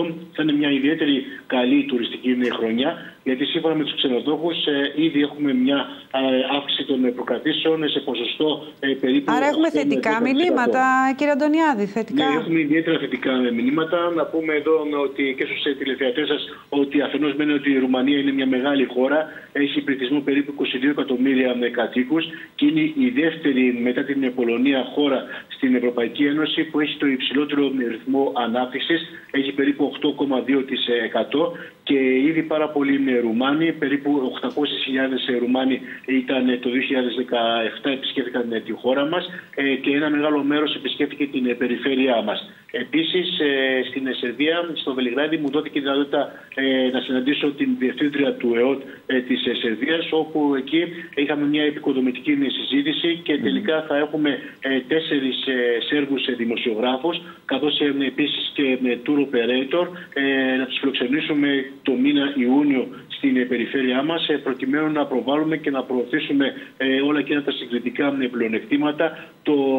Speaker 11: 2018 θα είναι μια ιδιαίτερη καλή τουριστική χρονιά γιατί σύμφωνα με τους ξενοδόχους ε, ήδη έχουμε μια ε, αύξηση των προκρατήσεων σε ποσοστό ε, περίπου.
Speaker 1: Άρα έχουμε θετικά μηνύματα, κύριε Αντωνιάδη. Θετικά;
Speaker 11: Ναι, έχουμε ιδιαίτερα θετικά μηνύματα. Να πούμε εδώ ότι και στους τηλεθεατές σας ότι αφενός μένει ότι η Ρουμανία είναι μια μεγάλη χώρα. Έχει πληθυσμό περίπου 22 εκατομμύρια κατοίκους και είναι η δεύτερη μετά την Πολωνία χώρα στην Ευρωπαϊκή Ένωση που έχει το υψηλότερο ρυθμό ανάπτυξης. Έχει περίπου 8,2% και ήδη πάρα πολλοί Ρουμάνοι, περίπου 800.000 Ρουμάνοι ήταν το 2017 επισκέφθηκαν τη χώρα μας ε, και ένα μεγάλο μέρος επισκέφθηκε την περιφέρειά μας. Επίσης, ε, στην Σερβία, στο Βελιγράδι, μου δόθηκε η δυνατότητα ε, να συναντήσω την διευθύντρια του ΕΟΤ ε, της Σερβία, όπου εκεί είχαμε μια επικοδομητική συζήτηση και τελικά θα έχουμε τέσσερις Σέρβους δημοσιογράφους, καθώς επίσης και με tour operator, να τους φιλοξενήσουμε το μήνα Ιούνιο στην περιφέρειά μας, προκειμένου να προβάλλουμε και να προωθήσουμε όλα εκείνα τα συγκριτικά πλεονεκτήματα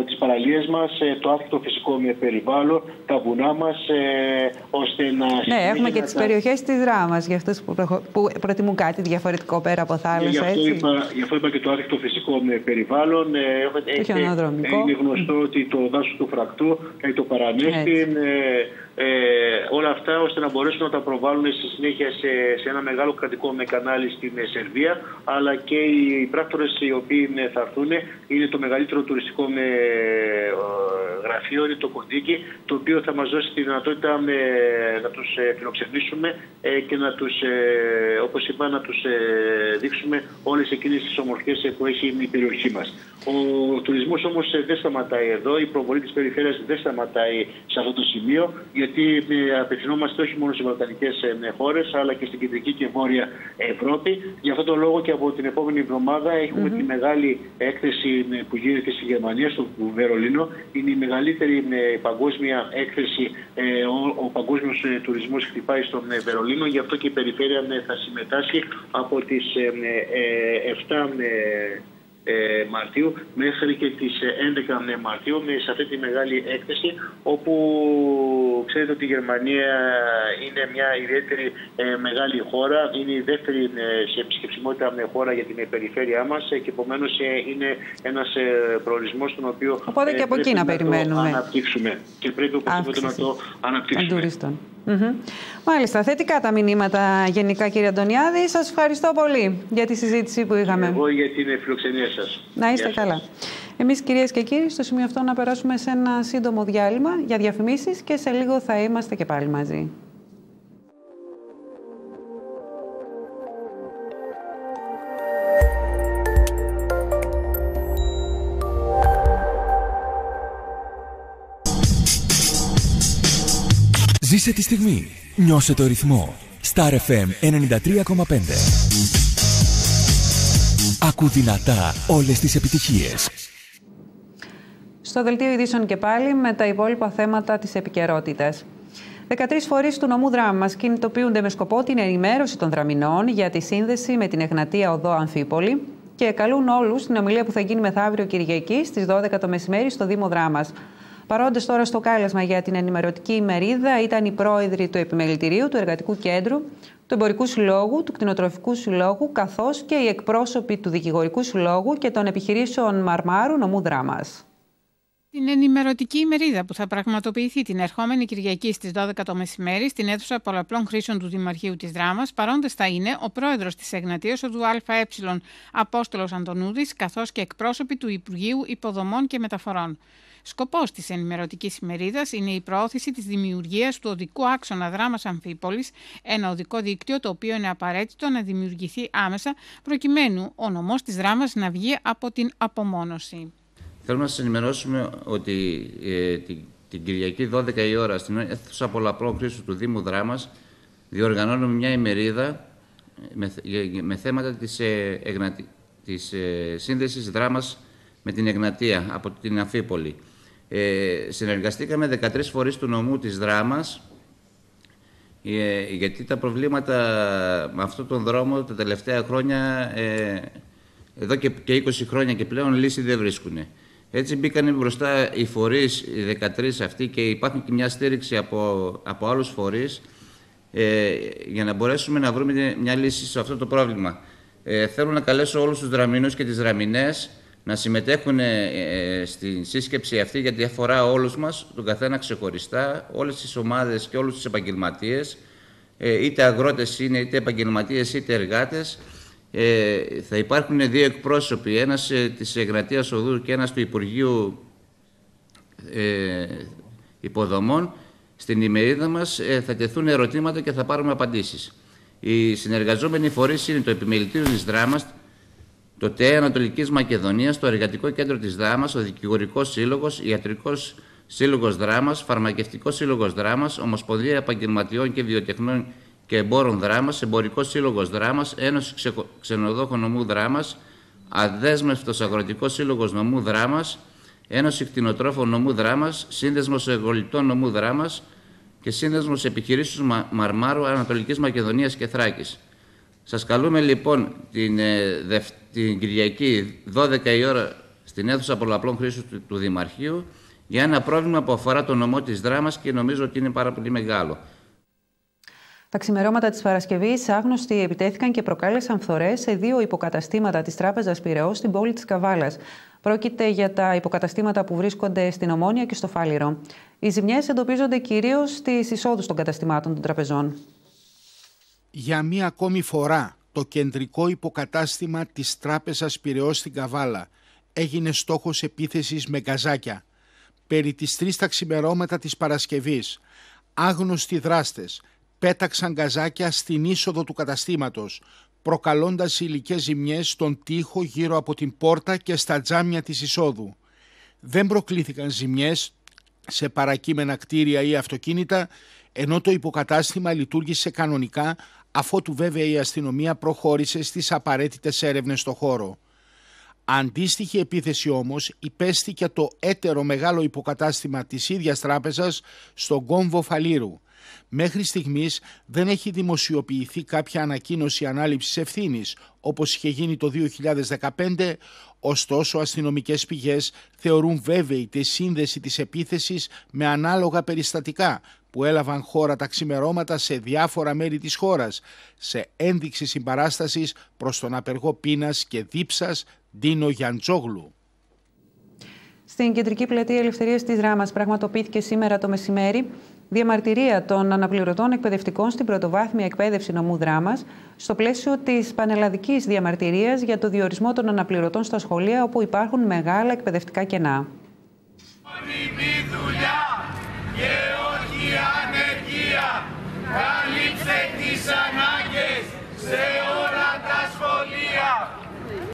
Speaker 11: τη παραλία μας, το άθικτο φυσικό περιβάλλον τα βουνά μας, ε, ώστε να.
Speaker 1: Ναι, έχουμε και τις τα... περιοχές της δράμα για αυτού που, που προτιμούν κάτι διαφορετικό πέρα από θάλασσα. Γι' αυτό,
Speaker 11: έτσι. Είπα, γι αυτό είπα και το άθικτο φυσικό περιβάλλον. Ε,
Speaker 1: το
Speaker 11: είναι γνωστό ότι το δάσος του φρακτού, ε, το παρανέστη, ε, όλα αυτά ώστε να μπορέσουν να τα προβάλλουν στη συνέχεια σε, σε ένα μεγάλο κρατικό με κανάλι στην ε, Σερβία αλλά και οι πράκτορες οι οποίοι ε, θα έρθουν είναι το μεγαλύτερο τουριστικό με, ε, γραφείο, είναι το Κοντίκι το οποίο θα μας δώσει τη δυνατότητα με, να τους φιλοξενήσουμε και να τους, όπως είπα, να τους δείξουμε όλες εκείνες τις ομορφιές που έχει η περιοχή μας. Ο τουρισμός όμως δεν σταματάει εδώ, η προβολή της περιφέρειας δεν σταματάει σε αυτό το σημείο γιατί ε, απευθυνόμαστε όχι μόνο σε βαλκανικές ε, χώρες, αλλά και στην κεντρική και βόρεια Ευρώπη. Γι' αυτό τον λόγο και από την επόμενη εβδομάδα έχουμε τη μεγάλη έκθεση ε, που γίνεται στη Γερμανία, στο Βερολίνο. Είναι η μεγαλύτερη παγκόσμια έκθεση. Ο, ο παγκόσμιος τουρισμός χτυπάει στο Βερολίνο. Γι' αυτό και η περιφέρεια θα συμμετάσχει από τις 7 ε, Μαρτίου μέχρι και τις 11 ε, Μαρτίου σε αυτή τη μεγάλη έκθεση όπου ξέρετε ότι η Γερμανία είναι μια ιδιαίτερη ε, μεγάλη χώρα, είναι η δεύτερη σε επισκεψιμότητα χώρα για την περιφέρειά μας και επομένως είναι ένας προορισμός τον οποίο
Speaker 1: Οπότε και από εκεί να, περιμένουμε.
Speaker 11: αναπτύξουμε και πρέπει οπωσδήποτε να το αναπτύξουμε.
Speaker 1: Μάλιστα, θετικά τα μηνύματα γενικά κύριε Αντωνιάδη. Σας ευχαριστώ πολύ για τη συζήτηση που είχαμε.
Speaker 11: Εγώ για την φιλοξενία σας.
Speaker 1: Να είστε καλά. Εμείς κυρίες και κύριοι στο σημείο αυτό να περάσουμε σε ένα σύντομο διάλειμμα για διαφημίσεις και σε λίγο θα είμαστε και πάλι μαζί.
Speaker 12: Ζήσε τη στιγμή. Νιώσε το ρυθμό. Star FM 93,5. Ακού δυνατά όλες τις επιτυχίες.
Speaker 1: Στο δελτίο ειδήσεων και πάλι με τα υπόλοιπα θέματα της επικαιρότητας. 13 φορείς του νομού Δράμας κινητοποιούνται με σκοπό την ενημέρωση των δραμηνών για τη σύνδεση με την Εγνατία Οδό Αμφίπολη και καλούν όλους στην ομιλία που θα γίνει μεθαύριο Κυριακή στις 12 το μεσημέρι στο Δήμο Δράμας. Παρόντες τώρα στο κάλεσμα για την ενημερωτική ημερίδα ήταν οι πρόεδροι του Επιμελητηρίου, του Εργατικού Κέντρου, του Εμπορικού Συλλόγου, του Κτηνοτροφικού Συλλόγου, καθώς και οι εκπρόσωποι του Δικηγορικού Συλλόγου και των επιχειρήσεων Μαρμάρου νομού Δράμας.
Speaker 7: Την ενημερωτική ημερίδα που θα πραγματοποιηθεί την ερχόμενη Κυριακή στις 12 το μεσημέρι στην αίθουσα πολλαπλών χρήσεων του Δημαρχείου της Δράμας, παρόντες θα είναι ο πρόεδρος της Εγνατίας, ο του ΑΕ Απόστολος Αντωνούδης, καθώς και εκπρόσωποι του Υπουργείου Υποδομών και Μεταφορών. Σκοπός της ενημερωτικής ημερίδας είναι η προώθηση της δημιουργίας του οδικού άξονα δράμας Αμφίπολης, ένα οδικό δίκτυο το οποίο είναι απαραίτητο να δημιουργηθεί άμεσα, προκειμένου ο νομός της δράμας να βγει από την απομόνωση.
Speaker 13: Θέλουμε να σας ενημερώσουμε ότι ε, την, την Κυριακή 12 η ώρα στην αίθουσα πολλαπλών χρήσεων του Δήμου Δράμας διοργανώνουμε μια ημερίδα με, με θέματα της, ε, της ε, σύνδεσης δράμας με την Εγνατία από την Αφίπολη. Ε, συνεργαστήκαμε 13 φορείς του νομού της δράμας ε, γιατί τα προβλήματα με αυτόν τον δρόμο τα τελευταία χρόνια, ε, εδώ και, και 20 χρόνια και πλέον, λύση δεν βρίσκουν. Έτσι μπήκαν μπροστά οι φορείς, οι 13 αυτοί και υπάρχει και μια στήριξη από, από άλλους φορείς ε, για να μπορέσουμε να βρούμε μια λύση σε αυτό το πρόβλημα. Ε, θέλω να καλέσω όλους τους δραμινούς και τις δραμινές να συμμετέχουν ε, στη σύσκεψη αυτή γιατί αφορά όλους μας, τον καθένα ξεχωριστά, όλες τις ομάδες και όλους τους επαγγελματίες, ε, είτε αγρότες είναι, είτε επαγγελματίες, είτε εργάτες. Ε, θα υπάρχουν δύο εκπρόσωποι, ένας ε, της Εγγρατείας Οδού και ένας του Υπουργείου ε, Υποδομών. Στην ημερίδα μας ε, θα τεθούν ερωτήματα και θα πάρουμε απαντήσεις. Οι συνεργαζόμενοι φορείς είναι το Επιμελητήριο της Δράμας, το ΤΕ Ανατολικής Μακεδονίας, το Εργατικό Κέντρο της Δράμας, ο Δικηγορικός Σύλλογος, Ιατρικός Σύλλογος Δράμας, Φαρμακευτικός Σύλλογος Δράμας, Ομοσπονδία Επαγγελματιών και Βιοτεχνών και Εμπόρων Δράμας, Εμπορικός Σύλλογος Δράμας, Ένωση Ξενοδόχων Νομού Δράμας, Αδέσμευτος Αγροτικός Σύλλογος Νομού Δράμας, Ένωση Κτηνοτρόφων Νομού Δράμας, Σύνδεσμος Εγωλητών Νομού Δράμας και Σύνδεσμος Επιχειρήσεων Μαρμάρου Ανατολικής Μακεδονίας και Θράκης. Σας καλούμε λοιπόν την, ε, την Κυριακή 12 η ώρα στην αίθουσα πολλαπλών χρήσεων του, του Δημαρχείου για ένα πρόβλημα που αφορά το νομό της δράμας και νομίζω ότι είναι πάρα πολύ μεγάλο.
Speaker 1: Τα ξημερώματα της Παρασκευής, άγνωστοι επιτέθηκαν και προκάλεσαν φθορές σε δύο υποκαταστήματα της Τράπεζας Πυραιός στην πόλη της Καβάλας. Πρόκειται για τα υποκαταστήματα που βρίσκονται στην Ομόνια και στο Φάληρο. Οι ζημιές εντοπίζονται κυρίως στις εισόδους των καταστημάτων των τραπεζών.
Speaker 2: Για μία ακόμη φορά το κεντρικό υποκατάστημα της Τράπεζας Πυραιός στην Καβάλα έγινε στόχος επίθεσης με γκαζάκια. Περί τις τρεις τα ξημερώματα της Παρασκευής, άγνωστοι δράστες πέταξαν γκαζάκια στην είσοδο του καταστήματος, προκαλώντας υλικές ζημιές στον τοίχο γύρω από την πόρτα και στα τζάμια της εισόδου. Δεν προκλήθηκαν ζημιές σε παρακείμενα κτίρια ή αυτοκίνητα, ενώ το υποκατάστημα λειτουργήσε κανονικά αφότου βέβαια η αστυνομία προχώρησε στις απαραίτητες έρευνες στο χώρο. Αντίστοιχη επίθεση όμως υπέστη και το έτερο μεγάλο υποκατάστημα της ίδιας τράπεζας στον κόμβο Φαλήρου. Μέχρι στιγμής δεν έχει δημοσιοποιηθεί κάποια ανακοίνωση ανάληψης ευθύνης, όπως είχε γίνει το 2015, ωστόσο αστυνομικές πηγές θεωρούν βέβαιη τη σύνδεση της επίθεσης με ανάλογα περιστατικά που έλαβαν χώρα τα ξημερώματα σε διάφορα μέρη της χώρας, σε ένδειξη συμπαράστασης προς τον απεργό πείνας και δίψας Ντίνο Γιαντζόγλου.
Speaker 1: Στην κεντρική πλατεία Ελευθερίας της Ράμας πραγματοποιήθηκε σήμερα το μεσημέρι διαμαρτυρία των αναπληρωτών εκπαιδευτικών στην πρωτοβάθμια εκπαίδευση νομού δράμας στο πλαίσιο της πανελλαδικής διαμαρτυρίας για το διορισμό των αναπληρωτών στα σχολεία όπου υπάρχουν μεγάλα εκπαιδευτικά κενά.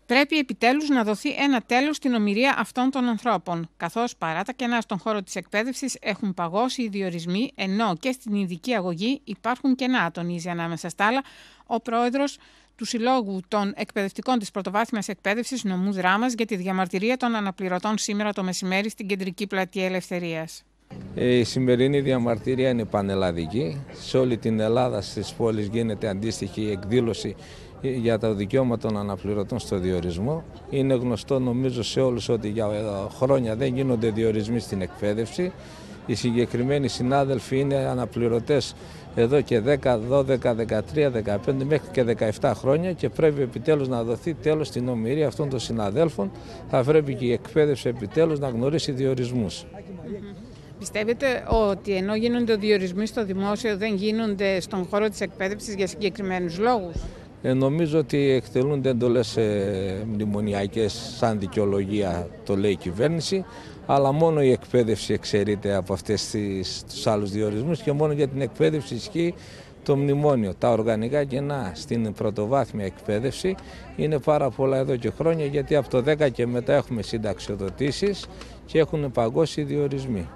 Speaker 7: Πρέπει επιτέλους να δοθεί ένα τέλος στην ομοιρία αυτών των ανθρώπων, καθώς παρά τα κενά στον χώρο της εκπαίδευσης έχουν παγώσει οι διορισμοί, ενώ και στην ειδική αγωγή υπάρχουν κενά, τονίζει ανάμεσα στα άλλα ο πρόεδρος του Συλλόγου των Εκπαιδευτικών της Πρωτοβάθμιας Εκπαίδευσης Νομούς Δράμας για τη διαμαρτυρία των αναπληρωτών σήμερα το μεσημέρι στην Κεντρική Πλατεία Ελευθερίας.
Speaker 14: Ε, η σημερινή διαμαρτυρία είναι πανελλαδική. Σε όλη την Ελλάδα στις πόλεις γίνεται αντίστοιχη εκδήλωση για τα δικαιώματα των αναπληρωτών στο διορισμό. Είναι γνωστό νομίζω σε όλους ότι για χρόνια δεν γίνονται διορισμοί στην εκπαίδευση. Οι συγκεκριμένοι συνάδελφοι είναι αναπληρωτές εδώ και 10, 12, 13, 15 μέχρι και 17 χρόνια και πρέπει επιτέλους να δοθεί τέλος στην ομοιρία αυτών των συναδέλφων. Θα πρέπει και η εκπαίδευση επιτέλους να γνωρίσει διορισμούς.
Speaker 7: Πιστεύετε ότι ενώ γίνονται διορισμοί στο δημόσιο δεν γίνονται στον χώρο της εκπαίδευσης για συγκεκριμένους λόγους;
Speaker 14: Ε, νομίζω ότι εκτελούνται εντολές ε, μνημονιακές σαν δικαιολογία το λέει η κυβέρνηση αλλά μόνο η εκπαίδευση εξαιρείται από αυτές τις, τους άλλους διορισμούς και μόνο για την εκπαίδευση ισχύει το μνημόνιο. Τα οργανικά κενά στην πρωτοβάθμια εκπαίδευση είναι πάρα πολλά εδώ και χρόνια γιατί από το 10 και μετά έχουμε συνταξιοδοτήσεις και έχουν παγώσει διορισμοί.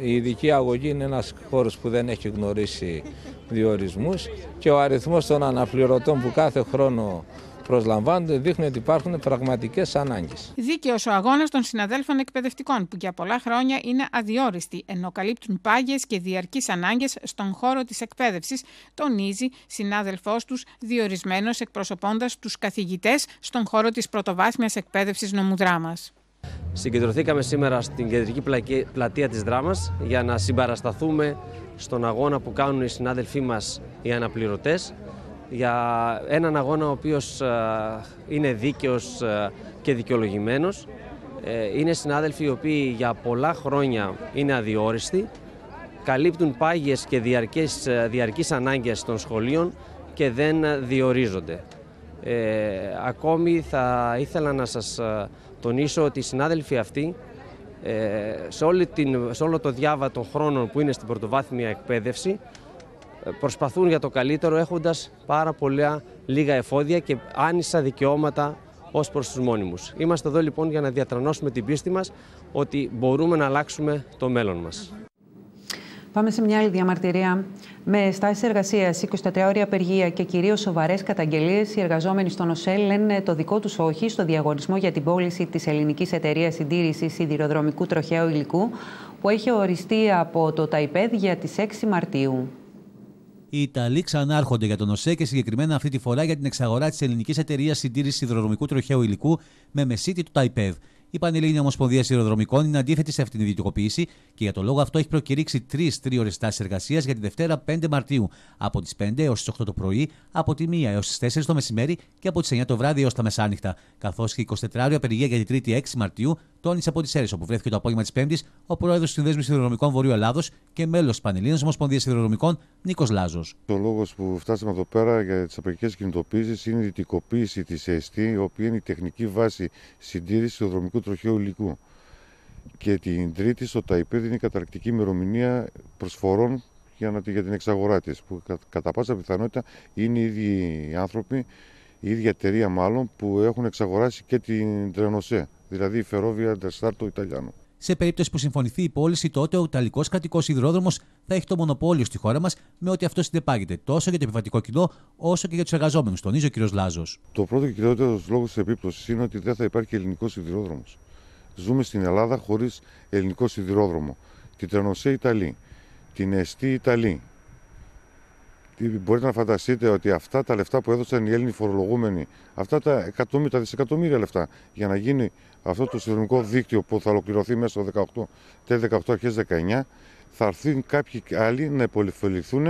Speaker 14: Η ειδική αγωγή είναι ένας χώρος που δεν έχει γνωρίσει διορισμούς και ο αριθμός των αναπληρωτών που κάθε χρόνο προσλαμβάνονται δείχνουν ότι υπάρχουν πραγματικές ανάγκες.
Speaker 7: Δίκαιος ο αγώνας των συναδέλφων εκπαιδευτικών, που για πολλά χρόνια είναι αδιόριστοι, ενώ καλύπτουν πάγιες και διαρκείς ανάγκες στον χώρο της εκπαίδευσης, τονίζει συνάδελφός τους διορισμένος εκπροσωπώντας τους καθηγητές στον χώρο της πρωτοβάθμιας εκπαίδευσης νομουδράμα.
Speaker 15: Συγκεντρωθήκαμε σήμερα στην κεντρική πλατεία της Δράμας για να συμπαρασταθούμε στον αγώνα που κάνουν οι συνάδελφοί μας οι αναπληρωτές για έναν αγώνα ο οποίος ε, είναι δίκαιος ε, και δικαιολογημένος. Ε, είναι συνάδελφοι οι οποίοι για πολλά χρόνια είναι αδιόριστοι, καλύπτουν πάγιες και διαρκείς, διαρκείς ανάγκες των σχολείων και δεν διορίζονται. Ε, ακόμη θα ήθελα να σας τονίσω ότι οι συνάδελφοι αυτοί σε, όλη την, σε όλο το διάβα των χρόνων που είναι στην πρωτοβάθμια εκπαίδευση προσπαθούν για το καλύτερο έχοντας πάρα πολλά λίγα εφόδια και άνισα δικαιώματα ως προς τους μόνιμους. Είμαστε εδώ λοιπόν για να διατρανώσουμε την πίστη μας ότι μπορούμε να αλλάξουμε το μέλλον μας.
Speaker 1: Πάμε σε μια άλλη διαμαρτυρία. Με στάσεις εργασίας, 24 ώρια απεργία και κυρίως σοβαρές καταγγελίες, οι εργαζόμενοι στον ΟΣΕΛ λένε το δικό τους όχι στο διαγωνισμό για την πώληση της ελληνικής εταιρείας συντήρησης σιδηροδρομικού τροχαίου υλικού, που έχει οριστεί από το ΤΑΙΠΕΔ για τις 6 Μαρτίου.
Speaker 16: Οι Ιταλοί ξανάρχονται για τον ΟΣΕ και συγκεκριμένα αυτή τη φορά για την εξαγορά της ελληνικής εταιρείας συντήρησης υδροδρομικού τροχαίου υλικού με μεσίτη του ΤΑΙΠΕΔ. Η Πανελλήνια Ομοσπονδία Σιδηροδρομικών είναι αντίθετη σε αυτήν την ιδιωτικοποίηση και για τον λόγο αυτό έχει προκηρύξει τρεις τρίωρες τάσεις εργασίας για τη Δευτέρα 5 Μαρτίου, από τις 5 έως τις 8 το πρωί, από τη 1 έως τις 4 το μεσημέρι και από τις 9 το βράδυ έως τα μεσάνυχτα. Καθώς και 24 ώρια απεργία για την 3η 6 Μαρτίου, τόνισε από τις αίρες όπου βρέθηκε το απόγευμα της Πέμπτης ο πρόεδρος του Συνδέσμου Σιδηροδρομικών Βορείου Ελλάδος και μέλος της Πανελλήνιας Ομοσπονδίας Σιδηροδρομικών Νίκος Λάζος.
Speaker 17: Ο λόγο που φτάσαμε εδώ πέρα για τις απεργικέ κινητοποίησει είναι η δυτικοποίηση της ΕΣΤΗ, η οποία είναι η τεχνική βάση συντήρησης του δρομικού τροχαίου υλικού. Και την Τρίτη στο ΤΑΙΠΕΔ είναι η καταρκτική ημερομηνία προσφορών για, να, για την εξαγορά της. Που κατά πάσα πιθανότητα είναι οι ίδιοι άνθρωποι, η ίδια εταιρεία μάλλον, που έχουν εξαγοράσει και την Τρενοσέ δηλαδή η Φερόβια Ντεστάρτο Ιταλιάνο.
Speaker 16: Σε περίπτωση που συμφωνηθεί η πώληση, τότε ο Ιταλικός κρατικό σιδηρόδρομο θα έχει το μονοπόλιο στη χώρα μας με ό,τι αυτό συνεπάγεται τόσο για το επιβατικό κοινό όσο και για τους εργαζόμενους, τονίζει ο κ. Λάζος.
Speaker 17: Το πρώτο και κυριότερο λόγος της επίπτωσης είναι ότι δεν θα υπάρχει ελληνικός σιδηρόδρομο. Ζούμε στην Ελλάδα χωρίς ελληνικό σιδηρόδρομο. Την Τρενοσέ Ιταλή, την Εστί Ιταλή, μπορείτε να φανταστείτε ότι αυτά τα λεφτά που έδωσαν οι Έλληνοι φορολογούμενοι, αυτά τα, εκατομμύρια, τα δισεκατομμύρια λεφτά για να γίνει αυτό το συνδρομικό δίκτυο που θα ολοκληρωθεί μέσα στο 18, τέλη 18 αρχές 19, θα έρθουν κάποιοι άλλοι να υποληφθούν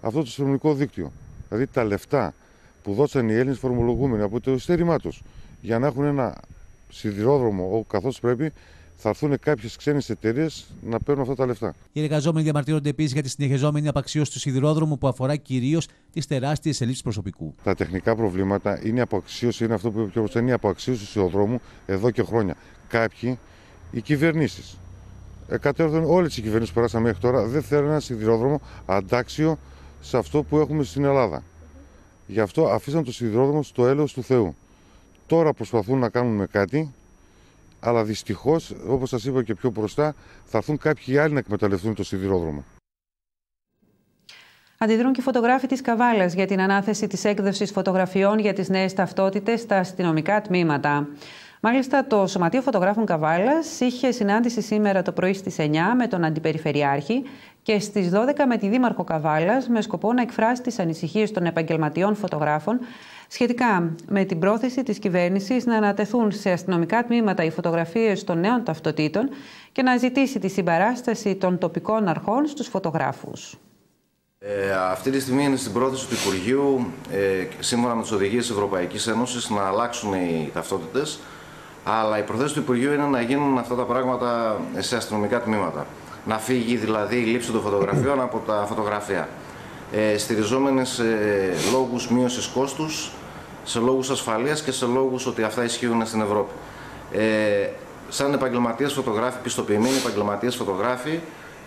Speaker 17: αυτό το συνδρομικό δίκτυο. Δηλαδή τα λεφτά που δώσαν οι Έλληνες φορολογούμενοι από το ειστέρημά τους για να έχουν ένα σιδηρόδρομο καθώς πρέπει, θα έρθουν κάποιες ξένες εταιρείες να παίρνουν αυτά τα λεφτά.
Speaker 16: Οι εργαζόμενοι διαμαρτύρονται επίσης για τη συνεχιζόμενη απαξίωση του σιδηρόδρομου που αφορά κυρίως τις τεράστιες ελλείψεις προσωπικού.
Speaker 17: Τα τεχνικά προβλήματα είναι απαξίωση, είναι αυτό που είπε ο είναι η απαξίωση του σιδηροδρόμου εδώ και χρόνια. Κάποιοι, οι κυβερνήσεις, εκατέρωθαν όλες οι κυβερνήσεις που περάσαμε μέχρι τώρα, δεν θέλουν ένα σιδηρόδρομο αντάξιο σε αυτό που έχουμε στην Ελλάδα. Γι' αυτό αφήσαν το σιδηρόδρομο στο έλεος του Θεού. Τώρα προσπαθούν να κάνουν κάτι αλλά δυστυχώς, όπως σας είπα και πιο μπροστά, θα έρθουν κάποιοι άλλοι να εκμεταλλευτούν το σιδηρόδρομο.
Speaker 1: Αντιδρούν και οι φωτογράφοι της Καβάλας για την ανάθεση της έκδοσης φωτογραφιών για τις νέες ταυτότητες στα αστυνομικά τμήματα. Μάλιστα, το Σωματείο Φωτογράφων Καβάλας είχε συνάντηση σήμερα το πρωί στις 9 με τον Αντιπεριφερειάρχη και στις 12 με τη Δήμαρχο Καβάλας με σκοπό να εκφράσει τις ανησυχίες των επαγγελματιών φωτογράφων σχετικά με την πρόθεση της κυβέρνησης να ανατεθούν σε αστυνομικά τμήματα οι φωτογραφίες των νέων ταυτοτήτων και να ζητήσει τη συμπαράσταση των τοπικών αρχών στους φωτογράφους.
Speaker 18: Ε, αυτή τη στιγμή είναι στην πρόθεση του Υπουργείου, ε, σύμφωνα με τις οδηγίες της Ευρωπαϊκής Ένωσης, να αλλάξουν οι ταυτότητες, αλλά η προθέση του Υπουργείου είναι να γίνουν αυτά τα πράγματα σε αστυνομικά τμήματα. Να φύγει δηλαδή η λήψη των φωτογραφιών από τα φωτογραφία ε, στηριζόμενες σε λόγους μείωσης κόστους, σε λόγους ασφαλείας και σε λόγους ότι αυτά ισχύουν στην Ευρώπη. Ε, σαν επαγγελματίες φωτογράφοι, πιστοποιημένοι επαγγελματίες φωτογράφοι,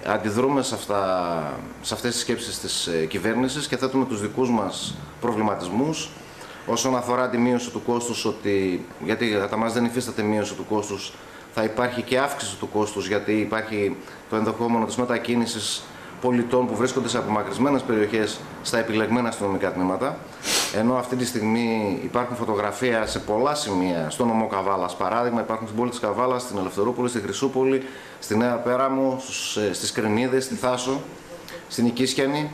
Speaker 18: αντιδρούμε σε, αυτά, σε αυτές τις σκέψεις της ε, κυβέρνησης και θέτουμε τους δικούς μας προβληματισμούς όσον αφορά τη μείωση του κόστους, ότι, γιατί κατά μας δεν υφίσταται μείωση του κόστους, θα υπάρχει και αύξηση του κόστους, γιατί υπάρχει το ενδεχόμενο της μετακίνησης πολιτών που βρίσκονται σε απομακρυσμένες περιοχές στα επιλεγμένα αστυνομικά τμήματα. ενώ αυτή τη στιγμή υπάρχουν φωτογραφία σε πολλά σημεία στο νομό Καβάλας. Παράδειγμα, υπάρχουν στην πόλη της Καβάλας, στην Ελευθερούπολη, στη Χρυσούπολη, στη Νέα Πέραμο, στις Κρενίδε, στη Θάσο, στην Οικίσιανη.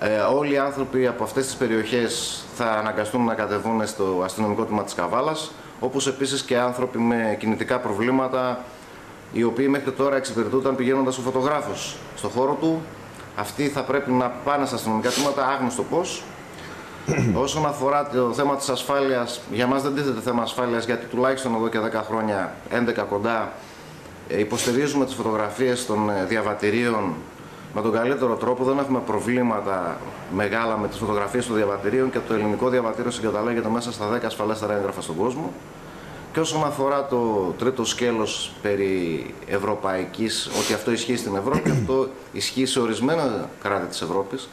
Speaker 18: Ε, όλοι οι άνθρωποι από αυτές τις περιοχές θα αναγκαστούν να κατεβούν στο αστυνομικό τμήμα της Καβάλας, όπως επίσης και άνθρωποι με κινητικά προβλήματα, οι οποίοι μέχρι τώρα εξυπηρετούνταν πηγαίνοντας ο φωτογράφος στο χώρο του. Αυτοί θα πρέπει να πάνε στα αστυνομικά τμήματα, άγνωστο πώς, Όσον αφορά το θέμα της ασφάλειας, για μας δεν τίθεται θέμα ασφάλειας γιατί τουλάχιστον εδώ και 10 χρόνια, 11 κοντά, ε, υποστηρίζουμε τις φωτογραφίες των ε, διαβατηρίων με τον καλύτερο τρόπο. Δεν έχουμε προβλήματα μεγάλα με τις φωτογραφίες των διαβατηρίων και το ελληνικό διαβατήριο συγκαταλέγεται μέσα στα 10 ασφαλέστερα έγγραφα στον κόσμο. Και όσον αφορά το τρίτο σκέλος περί ευρωπαϊκής, ότι αυτό ισχύει στην Ευρώπη, αυτό ισχύει σε ορισμένα κράτη της Ευρώπης,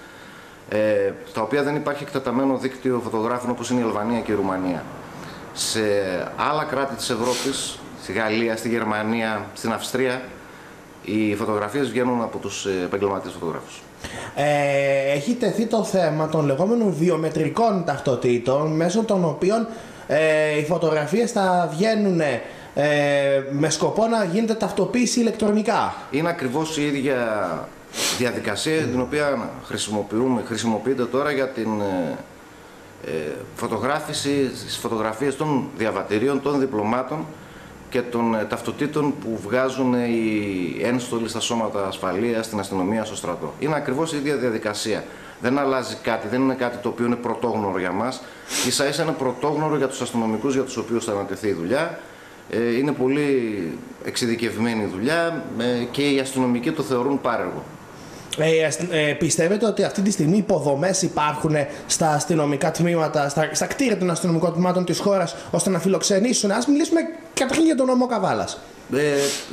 Speaker 18: ε, στα οποία δεν υπάρχει εκτεταμένο δίκτυο φωτογράφων όπως είναι η Αλβανία και η Ρουμανία. Σε άλλα κράτη της Ευρώπης, στη Γαλλία, στη Γερμανία, στην Αυστρία, οι φωτογραφίες βγαίνουν από τους επαγγελματίες φωτογράφους.
Speaker 19: Ε, έχει τεθεί το θέμα των λεγόμενων βιομετρικών ταυτοτήτων, μέσω των οποίων ε, οι φωτογραφίες θα βγαίνουν ε, με σκοπό να γίνεται ταυτοποίηση ηλεκτρονικά.
Speaker 18: Είναι ακριβώς η ίδια διαδικασία την οποία χρησιμοποιούμε, χρησιμοποιείται τώρα για την ε, ε, φωτογράφηση, τις φωτογραφίες των διαβατηρίων, των διπλωμάτων και των ε, ταυτοτήτων που βγάζουν οι ένστολοι στα σώματα ασφαλείας, στην αστυνομία, στο στρατό. Είναι ακριβώς η ίδια διαδικασία. Δεν αλλάζει κάτι, δεν είναι κάτι το οποίο είναι πρωτόγνωρο για μας. Ίσα ίσα είναι πρωτόγνωρο για τους αστυνομικούς για τους οποίους θα ανατεθεί η δουλειά. Ε, είναι πολύ εξειδικευμένη η δουλειά ε, και οι αστυνομικοί το θεωρούν πάρεργο.
Speaker 19: Ε, ε, πιστεύετε ότι αυτή τη στιγμή υποδομές υπάρχουν στα αστυνομικά τμήματα, στα, στα κτίρια των αστυνομικών τμήματων της χώρας, ώστε να φιλοξενήσουν; Α μιλήσουμε καταρχήν για τον νομό Καβάλας.
Speaker 18: Ε,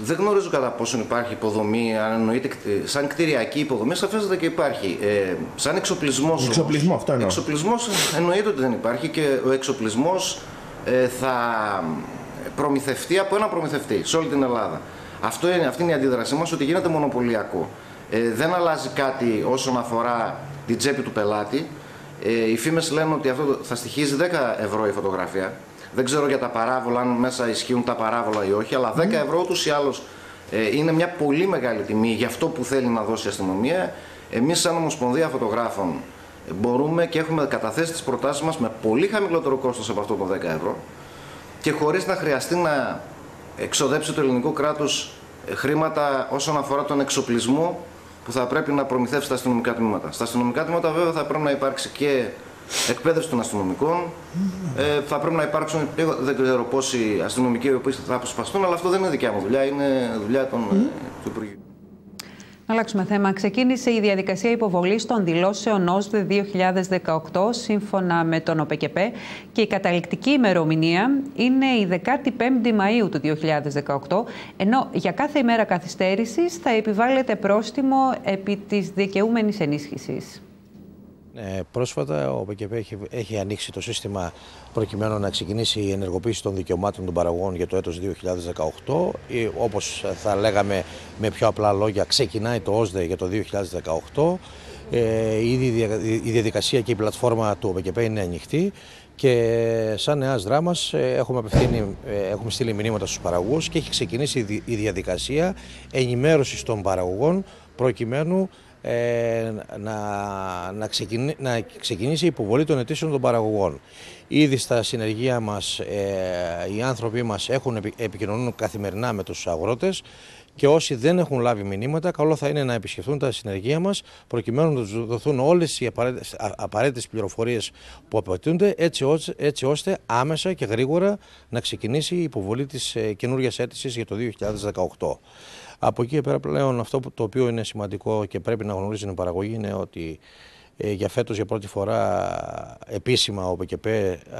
Speaker 18: δεν γνωρίζω κατά πόσο υπάρχει υποδομή, αν εννοείται σαν κτηριακή υποδομή, σαφέστατα και υπάρχει. Ε, σαν εξοπλισμός.
Speaker 19: Εξοπλισμό, αυτό εννοώ.
Speaker 18: Εξοπλισμός εννοείται ότι δεν υπάρχει και ο εξοπλισμός ε, θα προμηθευτεί από ένα προμηθευτή σε όλη την Ελλάδα. Αυτό είναι, αυτή είναι η αντίδρασή μας ότι γίνεται μονοπωλιακό. Ε, δεν αλλάζει κάτι όσον αφορά την τσέπη του πελάτη. Ε, οι φήμες λένε ότι αυτό θα στοιχίζει 10 ευρώ η φωτογραφία. Δεν ξέρω για τα παράβολα, αν μέσα ισχύουν τα παράβολα ή όχι, αλλά 10 ευρώ ούτως ή άλλως ε, είναι μια πολύ μεγάλη τιμή για αυτό που θέλει να δώσει η αστυνομία. Εμείς, σαν Ομοσπονδία Φωτογράφων, μπορούμε και έχουμε καταθέσει τις προτάσεις μας με πολύ χαμηλότερο κόστος από αυτό το 10 ευρώ και χωρίς να χρειαστεί να εξοδέψει το ελληνικό κράτος χρήματα όσον αφορά τον εξοπλισμό που θα πρέπει να προμηθεύσει τα αστυνομικά τμήματα. Στα αστυνομικά τμήματα βέβαια θα πρέπει να υπάρξει και εκπαίδευση των αστυνομικών. Ε, θα πρέπει να υπάρξουν, δεν ξέρω πόσοι αστυνομικοί οι οποίοι θα αποσπαστούν, αλλά αυτό δεν είναι δικιά μου δουλειά, είναι δουλειά των, mm. του Υπουργείου.
Speaker 1: Να αλλάξουμε θέμα. Ξεκίνησε η διαδικασία υποβολής των δηλώσεων ΟΣΔ 2018 σύμφωνα με τον ΟΠΕΚΕΠΕ και η καταληκτική ημερομηνία είναι η 15η Μαΐου του 2018 ενώ για κάθε ημέρα καθυστέρησης θα επιβάλλεται πρόστιμο επί της δικαιούμενης ενίσχυσης.
Speaker 20: Ε, πρόσφατα ο ΠΚΠ έχει, έχει ανοίξει το σύστημα προκειμένου να ξεκινήσει η ενεργοποίηση των δικαιωμάτων των παραγωγών για το έτος 2018. Ή, όπως θα λέγαμε με πιο απλά λόγια, ξεκινάει το ΩΣΔΕ για το 2018. Ε, ήδη η διαδικασία και η πλατφόρμα του ΟΠΚΠ είναι ανοιχτή και σαν νεάς δράμας ε, έχουμε, ε, έχουμε στείλει μηνύματα στους παραγωγούς και έχει ξεκινήσει η διαδικασία ενημέρωσης των παραγωγών προκειμένου ε, να, να, ξεκινήσει, να ξεκινήσει η υποβολή των αιτήσεων των παραγωγών. Ήδη στα συνεργεία μας ε, οι άνθρωποι μας έχουν επικοινωνούν καθημερινά με τους αγρότες και όσοι δεν έχουν λάβει μηνύματα, καλό θα είναι να επισκεφθούν τα συνεργεία μας προκειμένου να τους δοθούν όλες οι απαραίτητες πληροφορίες που απαιτούνται έτσι, έτσι ώστε άμεσα και γρήγορα να ξεκινήσει η υποβολή της ε, καινούργιας αίτησης για το 2018. Από εκεί πέρα πλέον αυτό το οποίο είναι σημαντικό και πρέπει να γνωρίζει η παραγωγή είναι ότι ε, για φέτος για πρώτη φορά επίσημα ο ΠΚΠ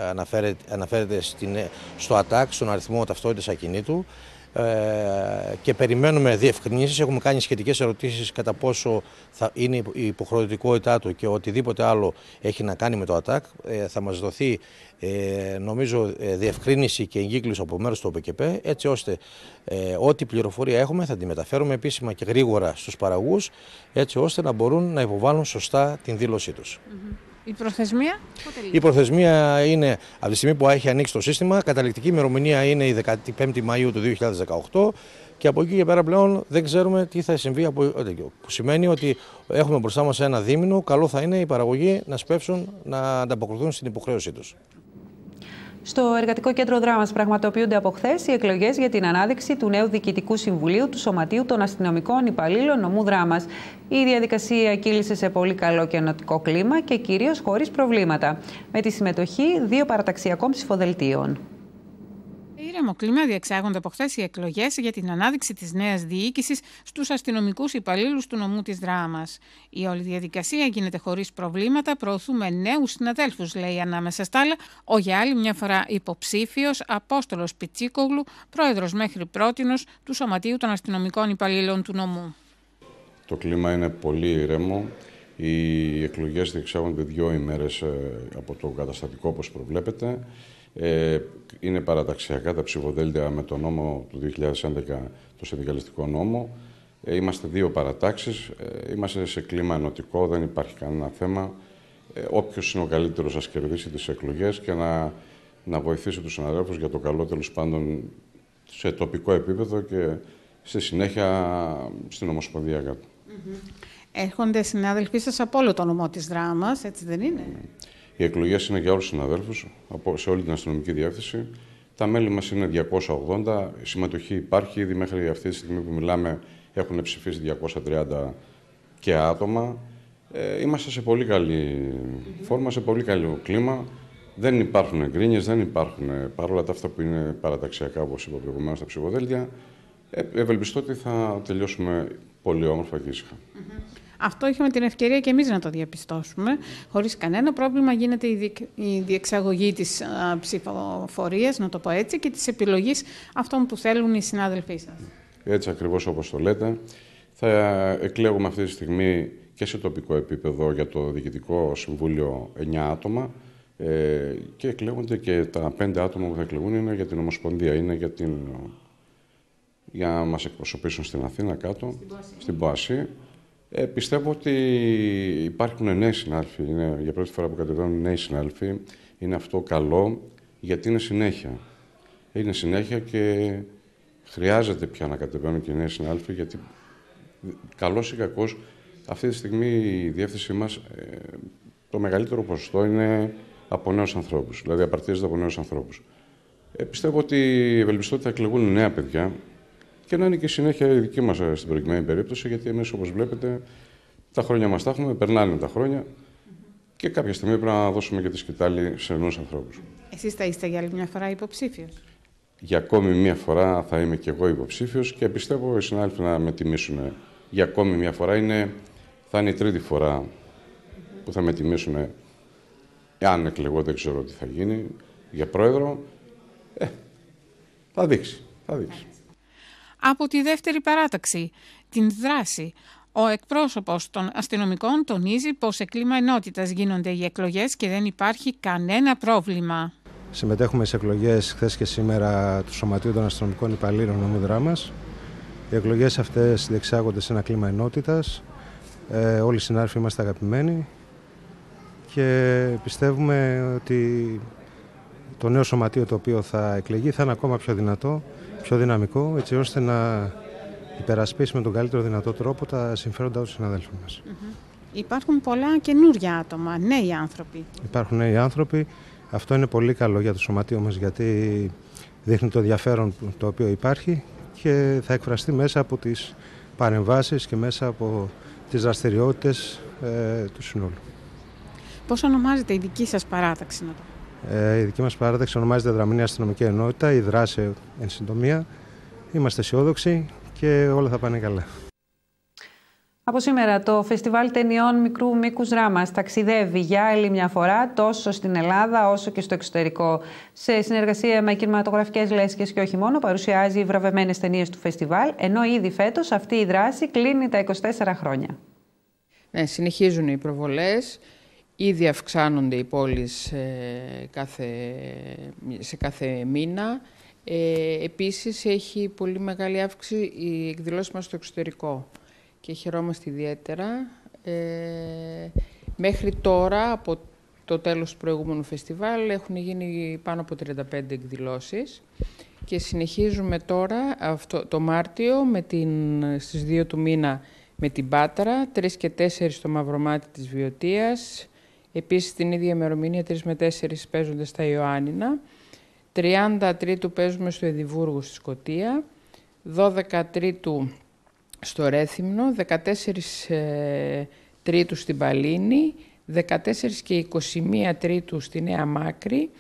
Speaker 20: αναφέρεται, αναφέρεται στην, στο ΑΤΑΚ, στον αριθμό ταυτότητας ακινήτου ε, και περιμένουμε διευκρινήσεις. Έχουμε κάνει σχετικές ερωτήσεις κατά πόσο θα είναι η υποχρεωτικότητά του και οτιδήποτε άλλο έχει να κάνει με το ΑΤΑΚ. Ε, θα μας δοθεί ε, νομίζω διευκρίνηση και εγκύκλωση από μέρους του ΟΠΚΠ έτσι ώστε ό,τι πληροφορία έχουμε θα τη μεταφέρουμε επίσημα και γρήγορα στους παραγούς έτσι ώστε να μπορούν να υποβάλουν σωστά την δήλωσή τους.
Speaker 7: Η προθεσμία;
Speaker 20: Η προθεσμία είναι από τη στιγμή που έχει ανοίξει το σύστημα, καταληκτική ημερομηνία είναι η 15η Μαΐου του 2018 και από εκεί και πέρα πλέον δεν ξέρουμε τι θα συμβεί. Από... Που σημαίνει ότι έχουμε μπροστά μας ένα δίμηνο, καλό θα είναι οι παραγωγοί να σπεύσουν να ανταποκριθούν στην υποχρέωσή τους.
Speaker 1: Στο Εργατικό Κέντρο Δράμας πραγματοποιούνται από χθες οι εκλογές για την ανάδειξη του νέου Διοικητικού Συμβουλίου του Σωματείου των Αστυνομικών Υπαλλήλων Νομού Δράμας. Η διαδικασία κύλησε σε πολύ καλό και ενωτικό κλίμα και κυρίως χωρίς προβλήματα, με τη συμμετοχή δύο παραταξιακών ψηφοδελτίων
Speaker 7: ήρεμο κλίμα διεξάγονται από χθες οι εκλογές για την ανάδειξη της νέας διοίκησης στους αστυνομικούς υπαλλήλους του νομού της Δράμας. Η όλη διαδικασία γίνεται χωρίς προβλήματα. Προωθούμε νέους συναδέλφους, λέει ανάμεσα στα άλλα, ο για άλλη μια φορά υποψήφιος Απόστολος Πιτσίκογλου, πρόεδρος μέχρι πρότινος του Σωματείου των Αστυνομικών Υπαλλήλων του νομού.
Speaker 21: Το κλίμα είναι πολύ ήρεμο. Οι εκλογές διεξάγονται δύο ημέρες ε, από το καταστατικό, όπως προβλέπετε. Ε, είναι παραταξιακά τα ψηφοδέλτια με το νόμο του 2011, το συνδικαλιστικό νόμο. Ε, είμαστε δύο παρατάξεις, ε, είμαστε σε κλίμα ενωτικό, δεν υπάρχει κανένα θέμα. Ε, όποιος είναι ο καλύτερος ας κερδίσει τις εκλογές και να, να βοηθήσει τους συναδέλφους για το καλό τέλος πάντων σε τοπικό επίπεδο και στη συνέχεια στην Ομοσπονδία κάτω.
Speaker 7: Έρχονται συνάδελφοί σας από όλο το νομό της Δράμας, έτσι δεν είναι;
Speaker 21: Οι εκλογές είναι για όλους τους συναδέλφους σε όλη την αστυνομική διεύθυνση. Τα μέλη μας είναι 280. Η συμμετοχή υπάρχει. Ήδη μέχρι αυτή τη στιγμή που μιλάμε έχουν ψηφίσει 230 και άτομα. Ε, είμαστε σε πολύ καλή φόρμα, σε πολύ καλό κλίμα. Δεν υπάρχουν εγκρίνειε, δεν υπάρχουν παρόλα τα αυτά που είναι παραταξιακά, όπως είπα προηγουμένως, στα ψηφοδέλτια. Ε, ευελπιστώ ότι θα τελειώσουμε πολύ όμορφα και ήσυχα.
Speaker 7: Αυτό είχαμε την ευκαιρία και εμείς να το διαπιστώσουμε. Χωρίς κανένα πρόβλημα γίνεται η διεξαγωγή της ψηφοφορίας, να το πω έτσι, και της επιλογής αυτών που θέλουν οι συνάδελφοί σας.
Speaker 21: Έτσι ακριβώς όπως το λέτε. Θα εκλέγουμε αυτή τη στιγμή και σε τοπικό επίπεδο για το Διοικητικό Συμβούλιο 9 άτομα ε, και εκλέγονται και τα 5 άτομα που θα εκλεγούν είναι για την Ομοσπονδία, είναι για, την, για να μας εκπροσωπήσουν στην Αθήνα κάτω, στην Ποασί. Ε, πιστεύω ότι υπάρχουν νέοι συνάδελφοι. Είναι για πρώτη φορά που κατεβαίνουν νέοι συνάδελφοι. Είναι αυτό καλό γιατί είναι συνέχεια. Είναι συνέχεια και χρειάζεται πια να κατεβαίνουν και οι νέοι συνάδελφοι γιατί καλός ή κακός αυτή τη στιγμή η διεύθυνσή μας ε, το μεγαλύτερο ποσοστό είναι από νέους ανθρώπους. Δηλαδή απαρτίζεται από νέους ανθρώπους. Ε, πιστεύω ότι ευελπιστώ ότι θα εκλεγούν νέα παιδιά και να είναι και συνέχεια η δική μας ε, στην προηγουμένη περίπτωση, γιατί εμείς όπως βλέπετε τα χρόνια μας τα έχουμε, περνάνε τα χρόνια και κάποια στιγμή πρέπει να δώσουμε και τη σκητάλη σε νέους ανθρώπους.
Speaker 7: Εσείς θα είστε για άλλη μια φορά υποψήφιος;
Speaker 21: Για ακόμη μια φορά θα είμαι και εγώ υποψήφιος και πιστεύω οι συνάδελφοι να με τιμήσουν για ακόμη μια φορά. Είναι, θα είναι η τρίτη φορά που θα με τιμήσουν. Αν εκλεγώ, δεν ξέρω τι θα γίνει για πρόεδρο. Ε, θα δείξει. Θα δείξει
Speaker 7: από τη δεύτερη παράταξη, την δράση. Ο εκπρόσωπος των αστυνομικών τονίζει πως σε κλίμα ενότητας γίνονται οι εκλογές και δεν υπάρχει κανένα πρόβλημα.
Speaker 22: Συμμετέχουμε σε εκλογές χθες και σήμερα του Σωματείου των Αστυνομικών Υπαλλήλων νομού Δράμας. Οι εκλογές αυτές διεξάγονται σε ένα κλίμα ενότητας. Ε, όλοι οι συνάδελφοι είμαστε αγαπημένοι και πιστεύουμε ότι το νέο σωματείο το οποίο θα εκλεγεί θα είναι ακόμα πιο δυνατό πιο δυναμικό, έτσι ώστε να υπερασπίσει με τον καλύτερο δυνατό τρόπο τα συμφέροντα των συναδέλφων μας.
Speaker 7: Υπάρχουν πολλά καινούργια άτομα, νέοι άνθρωποι.
Speaker 22: Υπάρχουν νέοι άνθρωποι. Αυτό είναι πολύ καλό για το σωματείο μας γιατί δείχνει το ενδιαφέρον το οποίο υπάρχει και θα εκφραστεί μέσα από τις παρεμβάσεις και μέσα από τις δραστηριότητες ε, του συνόλου.
Speaker 7: Πώς ονομάζεται η δική σας παράταξη να το
Speaker 22: ε, η δική μας παράταξη ονομάζεται Δραμηνή Αστυνομική Ενότητα, η δράση εν συντομία. Είμαστε αισιόδοξοι και όλα θα πάνε καλά.
Speaker 1: Από σήμερα το Φεστιβάλ Ταινιών Μικρού Μήκους Δράμα ταξιδεύει για άλλη μια φορά τόσο στην Ελλάδα όσο και στο εξωτερικό. Σε συνεργασία με κινηματογραφικές λέσχες και όχι μόνο, παρουσιάζει βραβευμένες ταινίες του φεστιβάλ, ενώ ήδη φέτος αυτή η δράση κλείνει τα 24 χρόνια.
Speaker 23: Ναι, συνεχίζουν οι προβολές. Ήδη αυξάνονται οι πόλεις ε, σε κάθε μήνα. Ε, επίσης, έχει πολύ μεγάλη αύξηση η εκδηλώση μας στο εξωτερικό και χαιρόμαστε ιδιαίτερα. Ε, μέχρι τώρα, από το τέλος του προηγούμενου φεστιβάλ έχουν γίνει πάνω από 35 εκδηλώσεις και συνεχίζουμε τώρα αυτό, το Μάρτιο με την, στις 2 του μήνα με την Πάτρα, 3 και 4 στο Μαυρομάτι της Βιωτίας, επίσης την ίδια ημερομηνία 3 με 4 παίζονται στα Ιωάννινα, 30 Τρίτου παίζουμε στο Εδιμβούργο στη Σκωτία, 12 Τρίτου στο Ρέθυμνο, 14 ε, Τρίτου στην Παλίνη, 14 και 21 Τρίτου στη Νέα Μάκρη,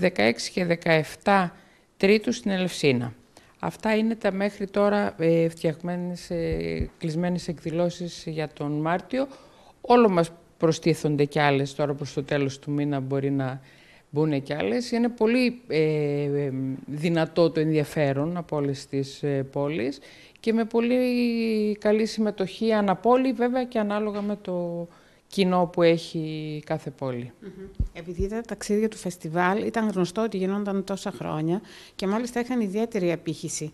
Speaker 23: 16 και 17 Τρίτου στην Ελευσίνα. Αυτά είναι τα μέχρι τώρα ε, φτιαγμένες, ε, κλεισμένες εκδηλώσεις για τον Μάρτιο. Όλο μας προστίθονται κι άλλες τώρα προς το τέλος του μήνα μπορεί να μπουν κι άλλες. Είναι πολύ ε, δυνατό το ενδιαφέρον από όλες τις ε, πόλεις και με πολύ καλή συμμετοχή αναπόλη βέβαια και ανάλογα με το κοινό που έχει κάθε πόλη.
Speaker 24: Επειδή τα ταξίδια του φεστιβάλ ήταν γνωστό ότι γινόταν τόσα χρόνια και μάλιστα είχαν ιδιαίτερη απήχηση.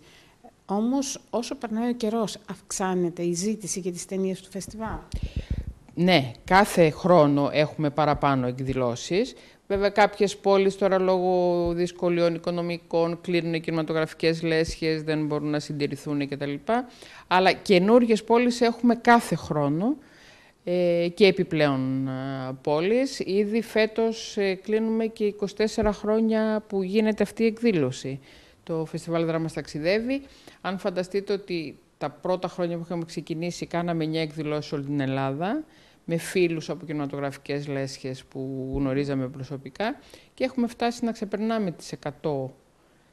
Speaker 24: Όμως όσο περνάει ο καιρός αυξάνεται η ζήτηση για τις ταινίες του φεστιβάλ;
Speaker 23: Ναι, κάθε χρόνο έχουμε παραπάνω εκδηλώσεις. Βέβαια κάποιες πόλεις τώρα λόγω δυσκολιών οικονομικών κλείνουν κινηματογραφικές λέσχες, δεν μπορούν να συντηρηθούν κτλ. Αλλά καινούριε πόλεις έχουμε κάθε χρόνο ε, και επιπλέον ε, πόλεις. Ήδη φέτος ε, κλείνουμε και 24 χρόνια που γίνεται αυτή η εκδήλωση. Το Φεστιβάλ Δράμας ταξιδεύει. Αν φανταστείτε ότι τα πρώτα χρόνια που είχαμε ξεκινήσει κάναμε 9 εκδηλώσεις όλη την Ελλάδα με φίλους από κινηματογραφικές λέσχες που γνωρίζαμε προσωπικά και έχουμε φτάσει να ξεπερνάμε τις 100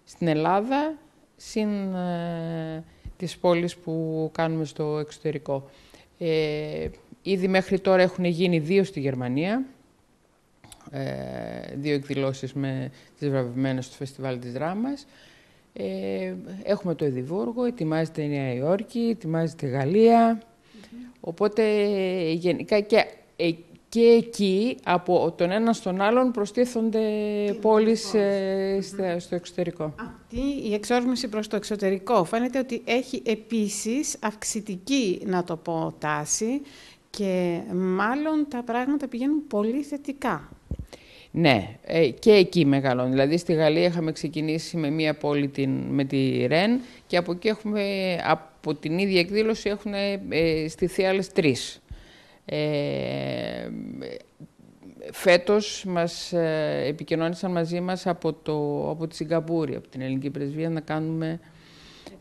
Speaker 23: στην Ελλάδα συν ε, τις πόλεις που κάνουμε στο εξωτερικό. Ε, ήδη μέχρι τώρα έχουν γίνει δύο στη Γερμανία, ε, δύο εκδηλώσεις με τις βραβευμένες στο Φεστιβάλ της Δράμας. Ε, έχουμε το Εδιμβούργο, ετοιμάζεται η Νέα Υόρκη, ετοιμάζεται η Γαλλία, Οπότε γενικά και, ε, και εκεί από τον ένα στον άλλον προστίθονται πόλεις ε, στο εξωτερικό.
Speaker 24: Αυτή η εξόρμηση προς το εξωτερικό φαίνεται ότι έχει επίσης αυξητική, να το πω, τάση και μάλλον τα πράγματα πηγαίνουν πολύ θετικά.
Speaker 23: Ναι, ε, και εκεί μεγαλώνει. Δηλαδή στη Γαλλία είχαμε ξεκινήσει με μία πόλη την, με τη Ρεν και από εκεί έχουμε, από την ίδια εκδήλωση έχουν ε, στηθεί άλλες τρεις. Ε, φέτος μας ε, επικοινώνησαν μαζί μας από, το, από τη Σιγκαπούρη, από την Ελληνική Πρεσβεία, να κάνουμε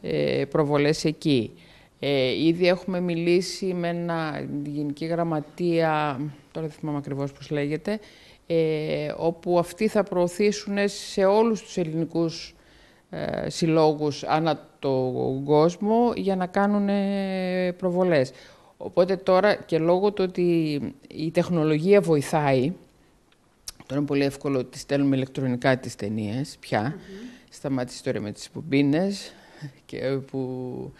Speaker 23: ε, προβολές εκεί. Ε, ήδη έχουμε μιλήσει με ένα γενική γραμματεία, τώρα δεν θυμάμαι ακριβώς πώς λέγεται, ε, όπου αυτοί θα προωθήσουν σε όλους τους ελληνικούς ε, συλλόγους ανά τον κόσμο για να κάνουν προβολές. Οπότε τώρα και λόγω του ότι η τεχνολογία βοηθάει, τώρα είναι πολύ εύκολο ότι στέλνουμε ηλεκτρονικά τις ταινίες πια, mm-hmm. σταμάτησε τώρα με τις πομπίνες και που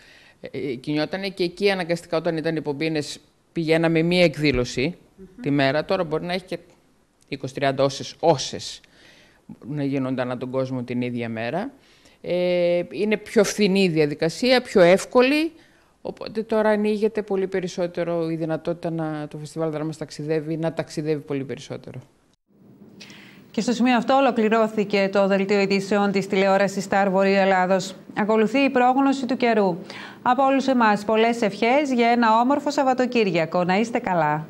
Speaker 23: ε, κινιόταν και εκεί αναγκαστικά όταν ήταν οι πομπίνες πηγαίναμε μία εκδήλωση τη μέρα, τώρα μπορεί να έχει και 20-30 όσες, όσες να γίνονται ανά τον κόσμο την ίδια μέρα. Ε, είναι πιο φθηνή η διαδικασία, πιο εύκολη, οπότε τώρα ανοίγεται πολύ περισσότερο η δυνατότητα να το Φεστιβάλ Δράμας ταξιδεύει, να ταξιδεύει πολύ περισσότερο.
Speaker 1: Και στο σημείο αυτό ολοκληρώθηκε το δελτίο ειδήσεων της τηλεόρασης Star Βορείου Ελλάδος. Ακολουθεί η πρόγνωση του καιρού. Από όλους εμάς πολλές ευχές για ένα όμορφο Σαββατοκύριακο. Να είστε καλά.